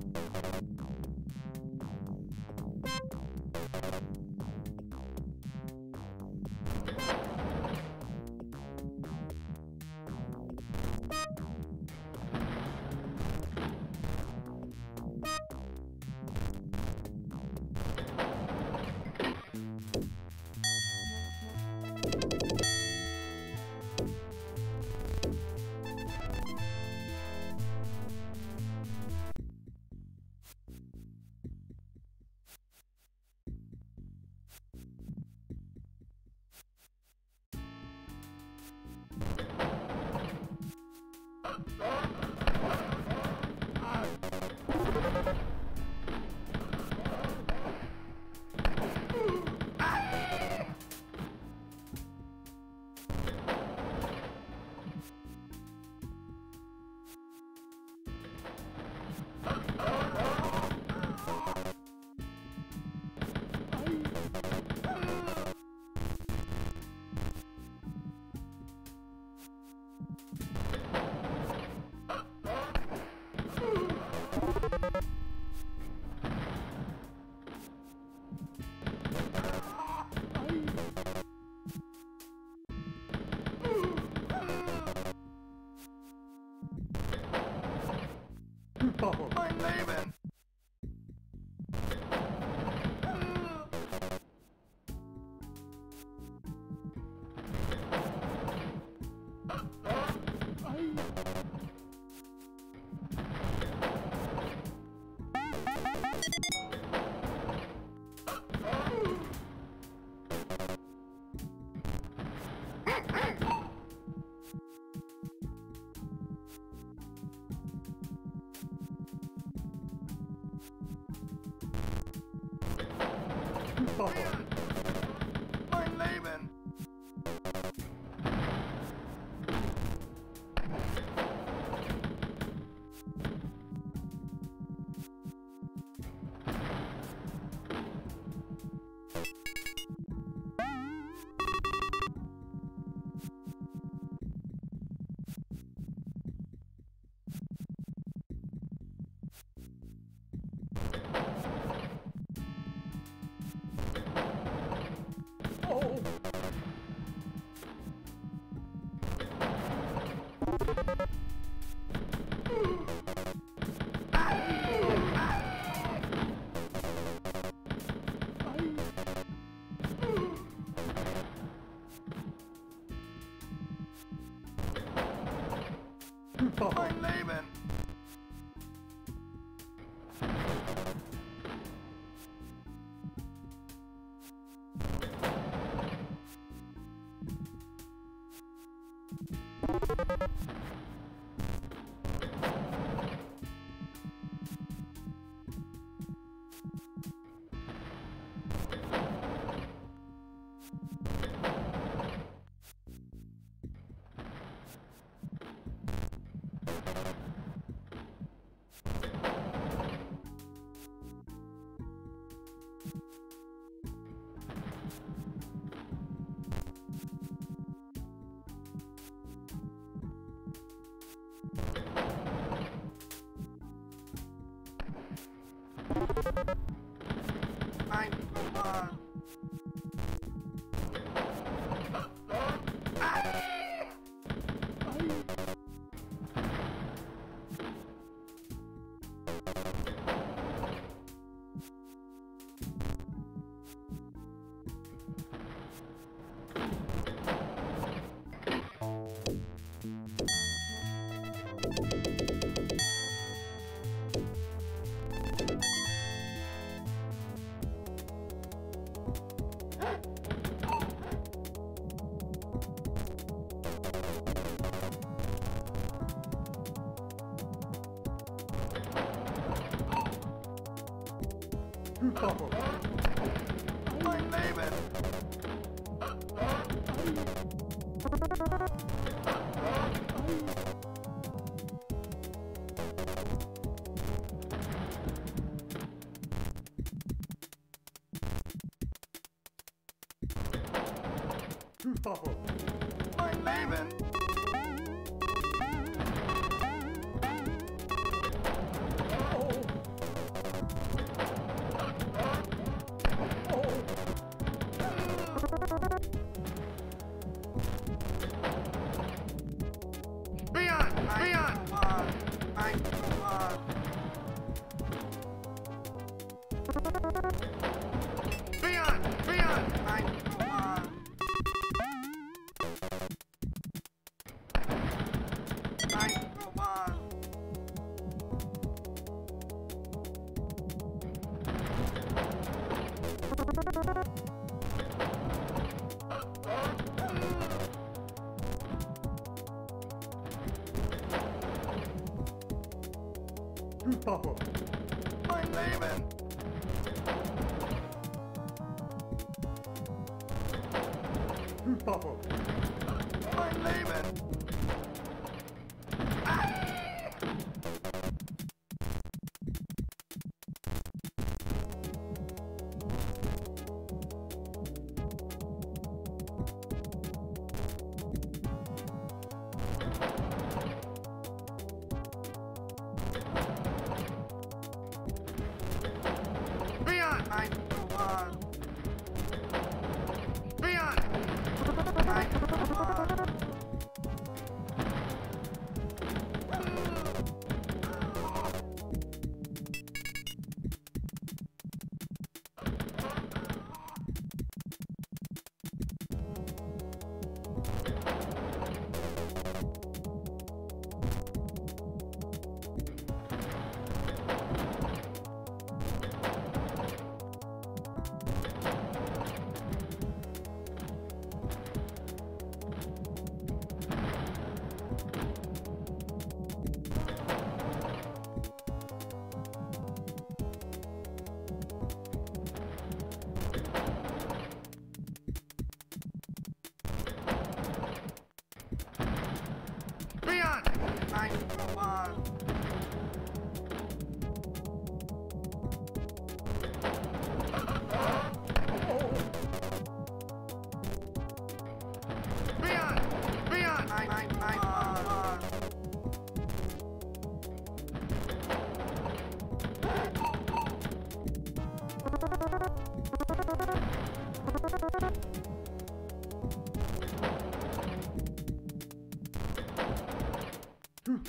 Oh, Mein Leben! Ein Mann! You couple. Mein Leben! No. I'm leaving. No. I'm leaving.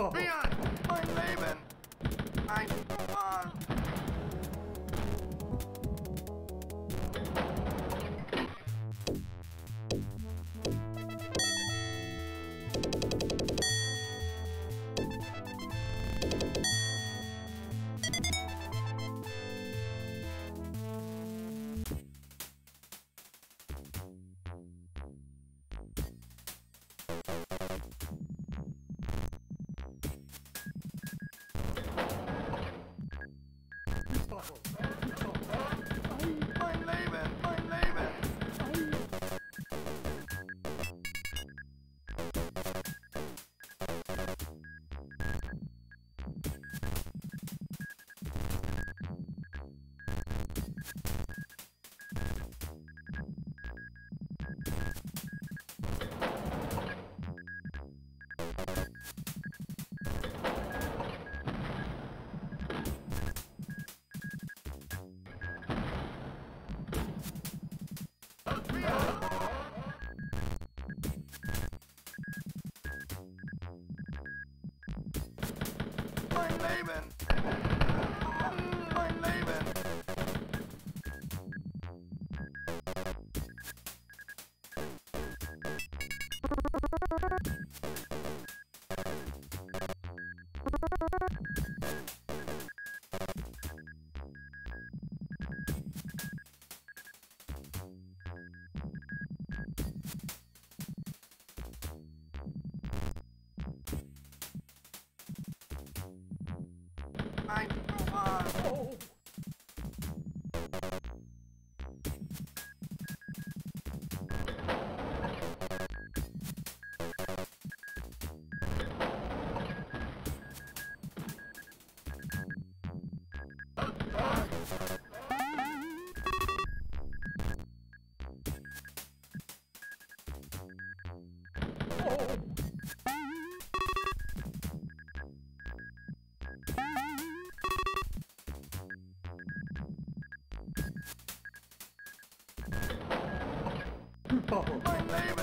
Fumble. Beyond. baby! Oh! Oh, my baby.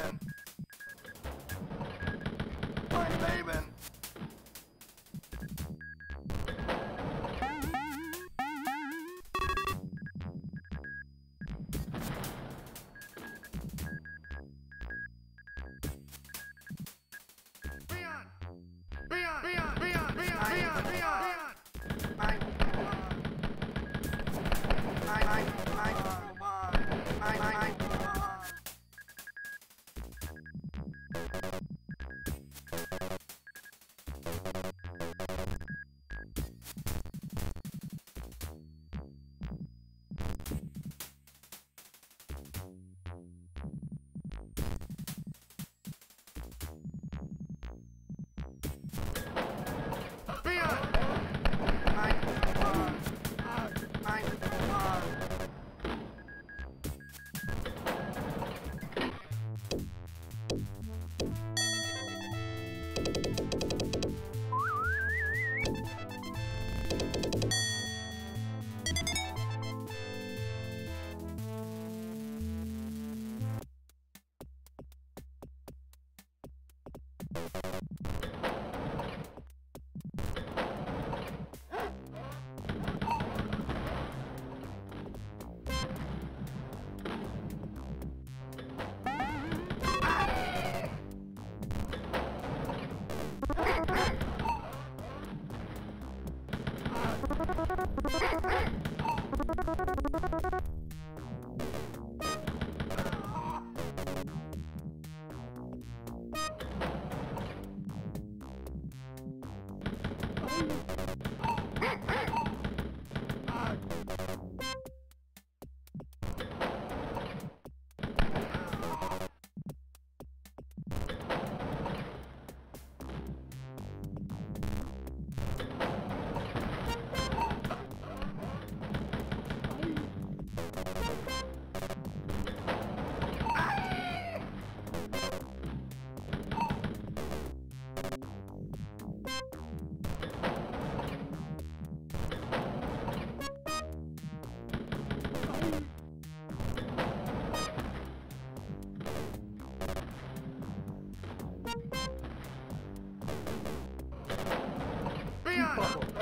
Oh.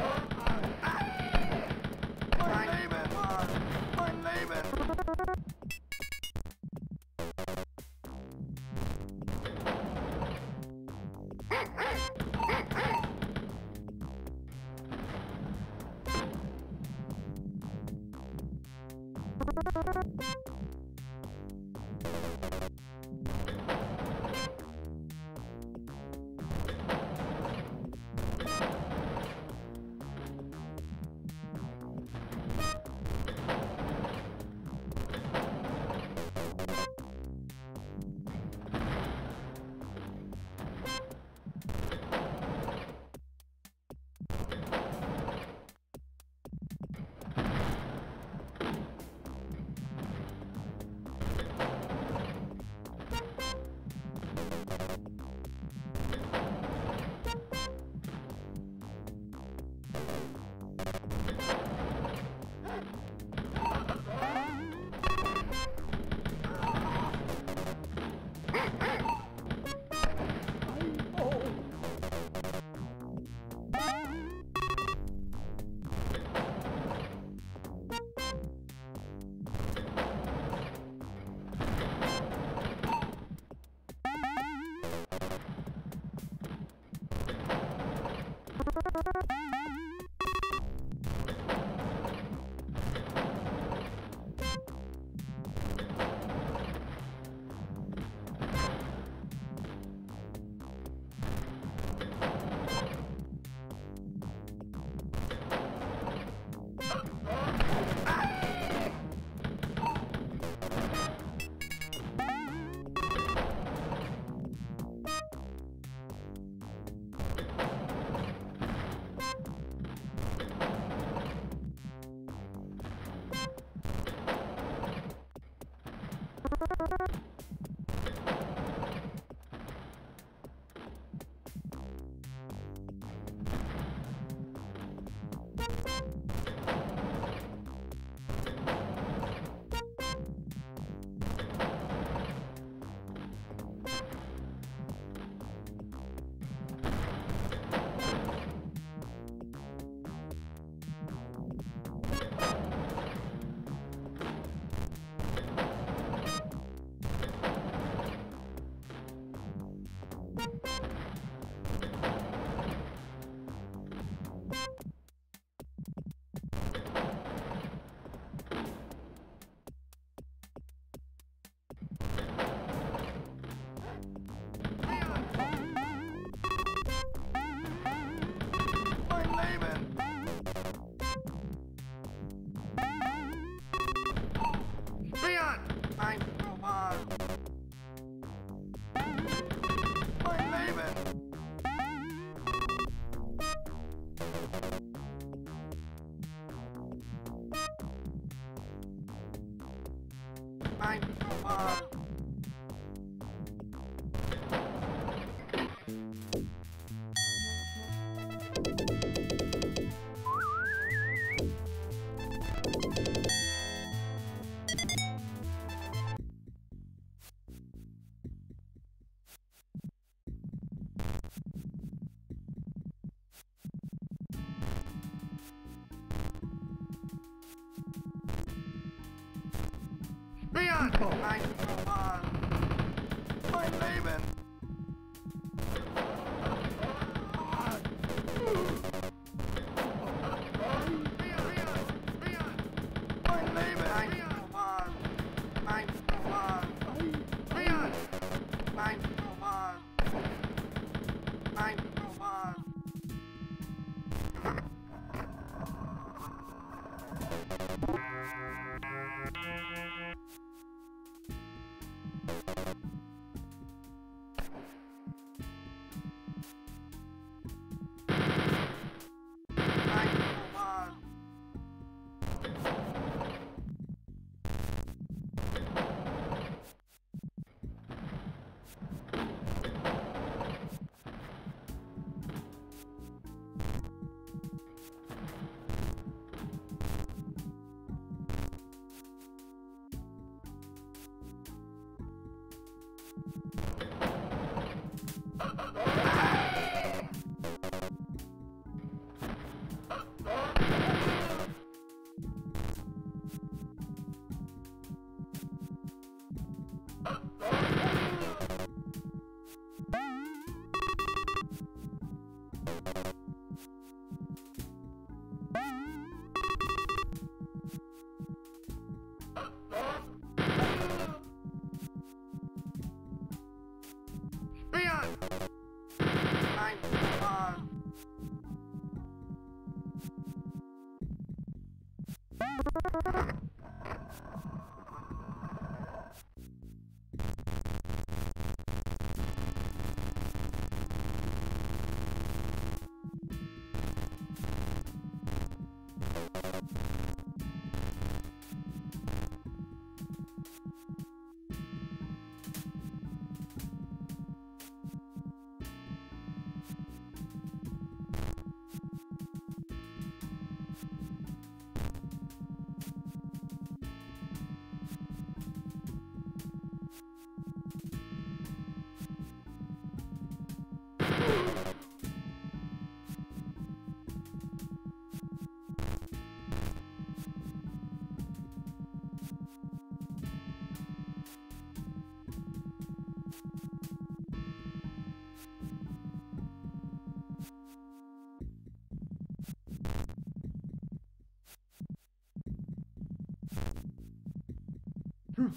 Leon!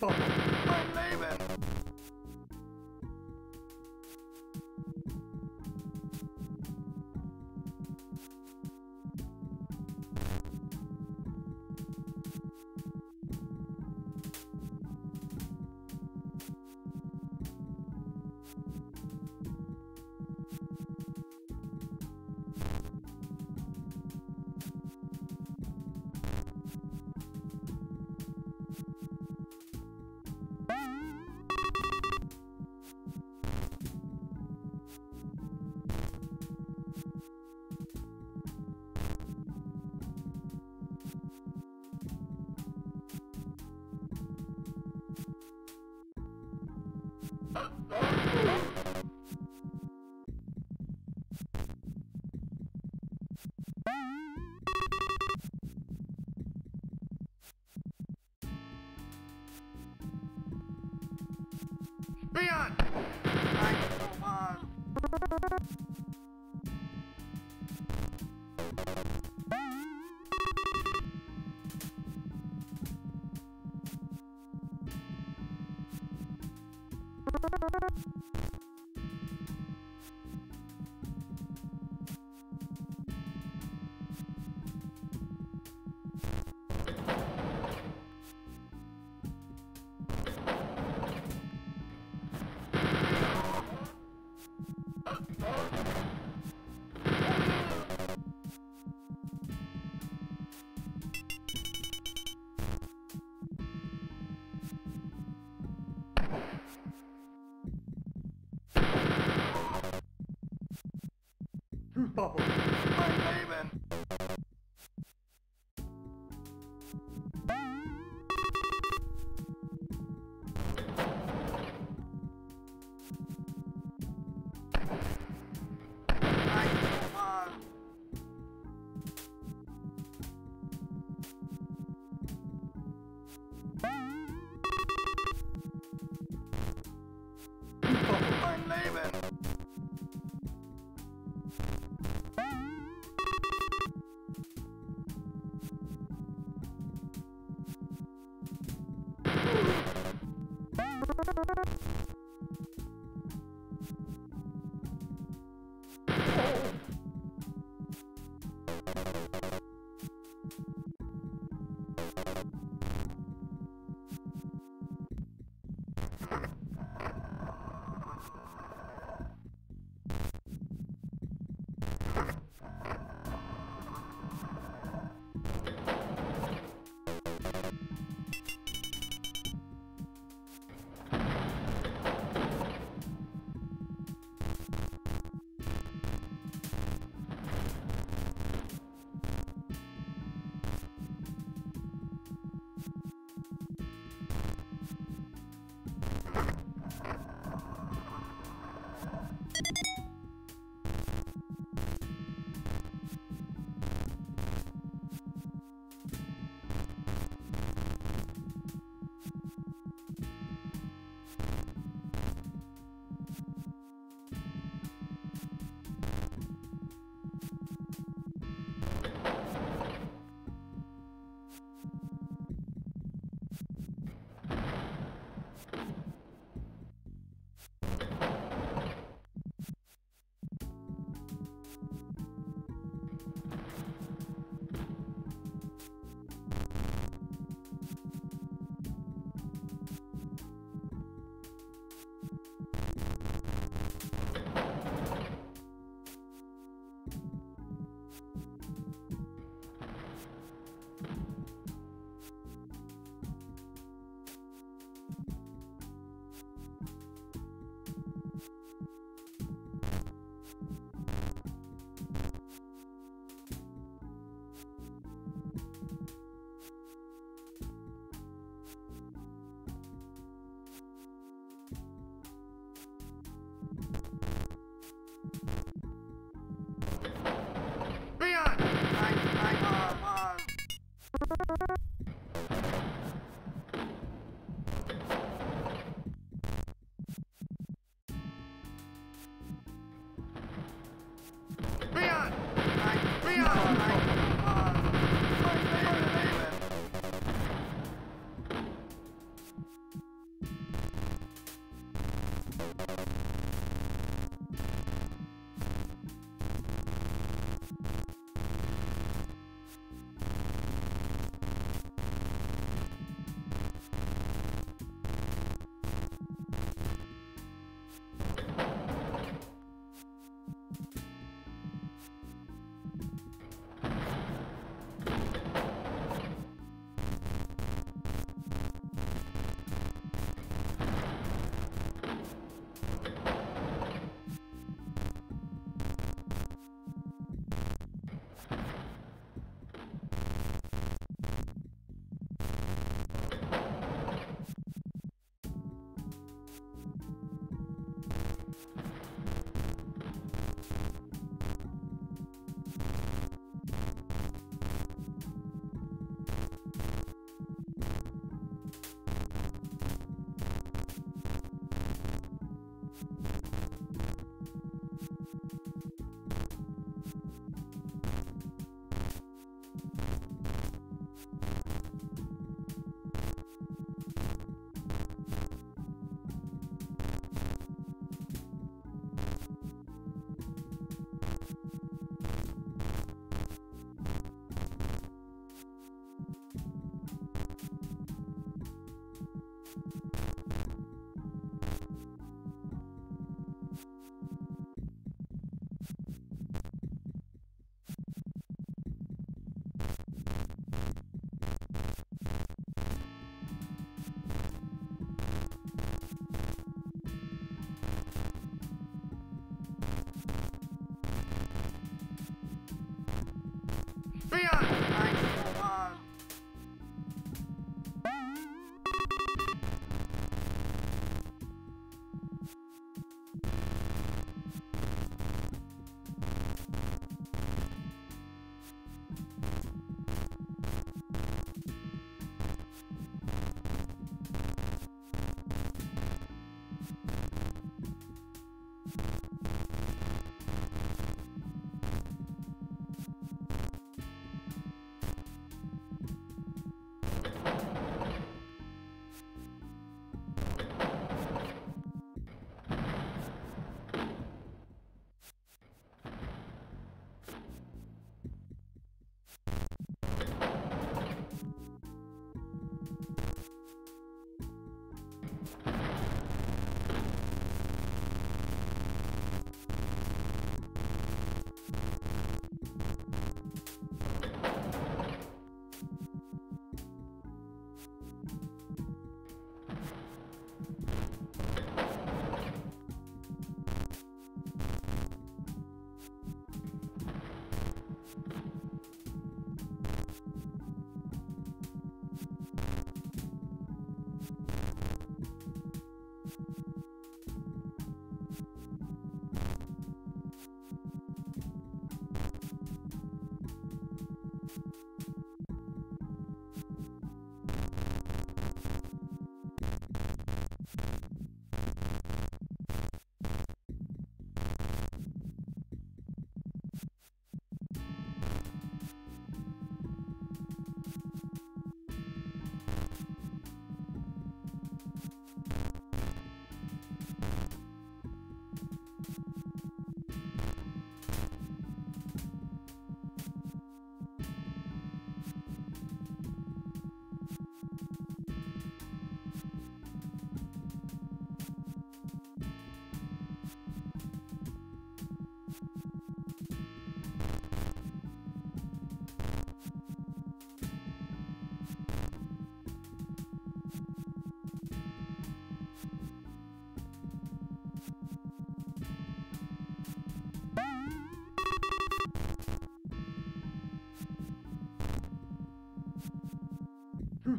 Mein Leben! Leon! Bubble.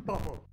Oh.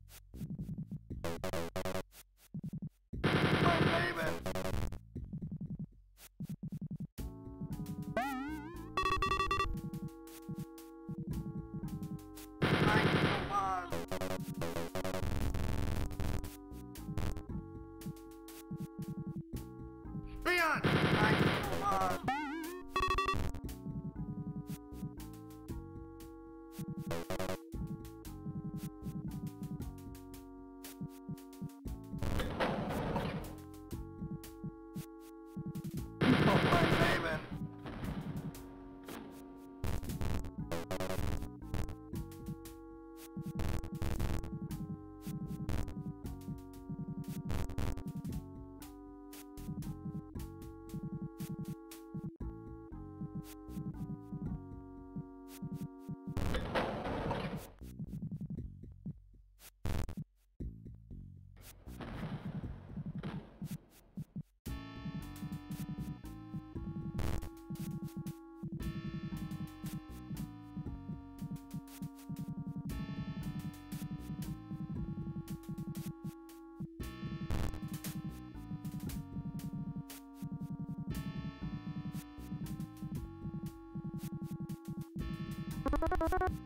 Thank (laughs) you.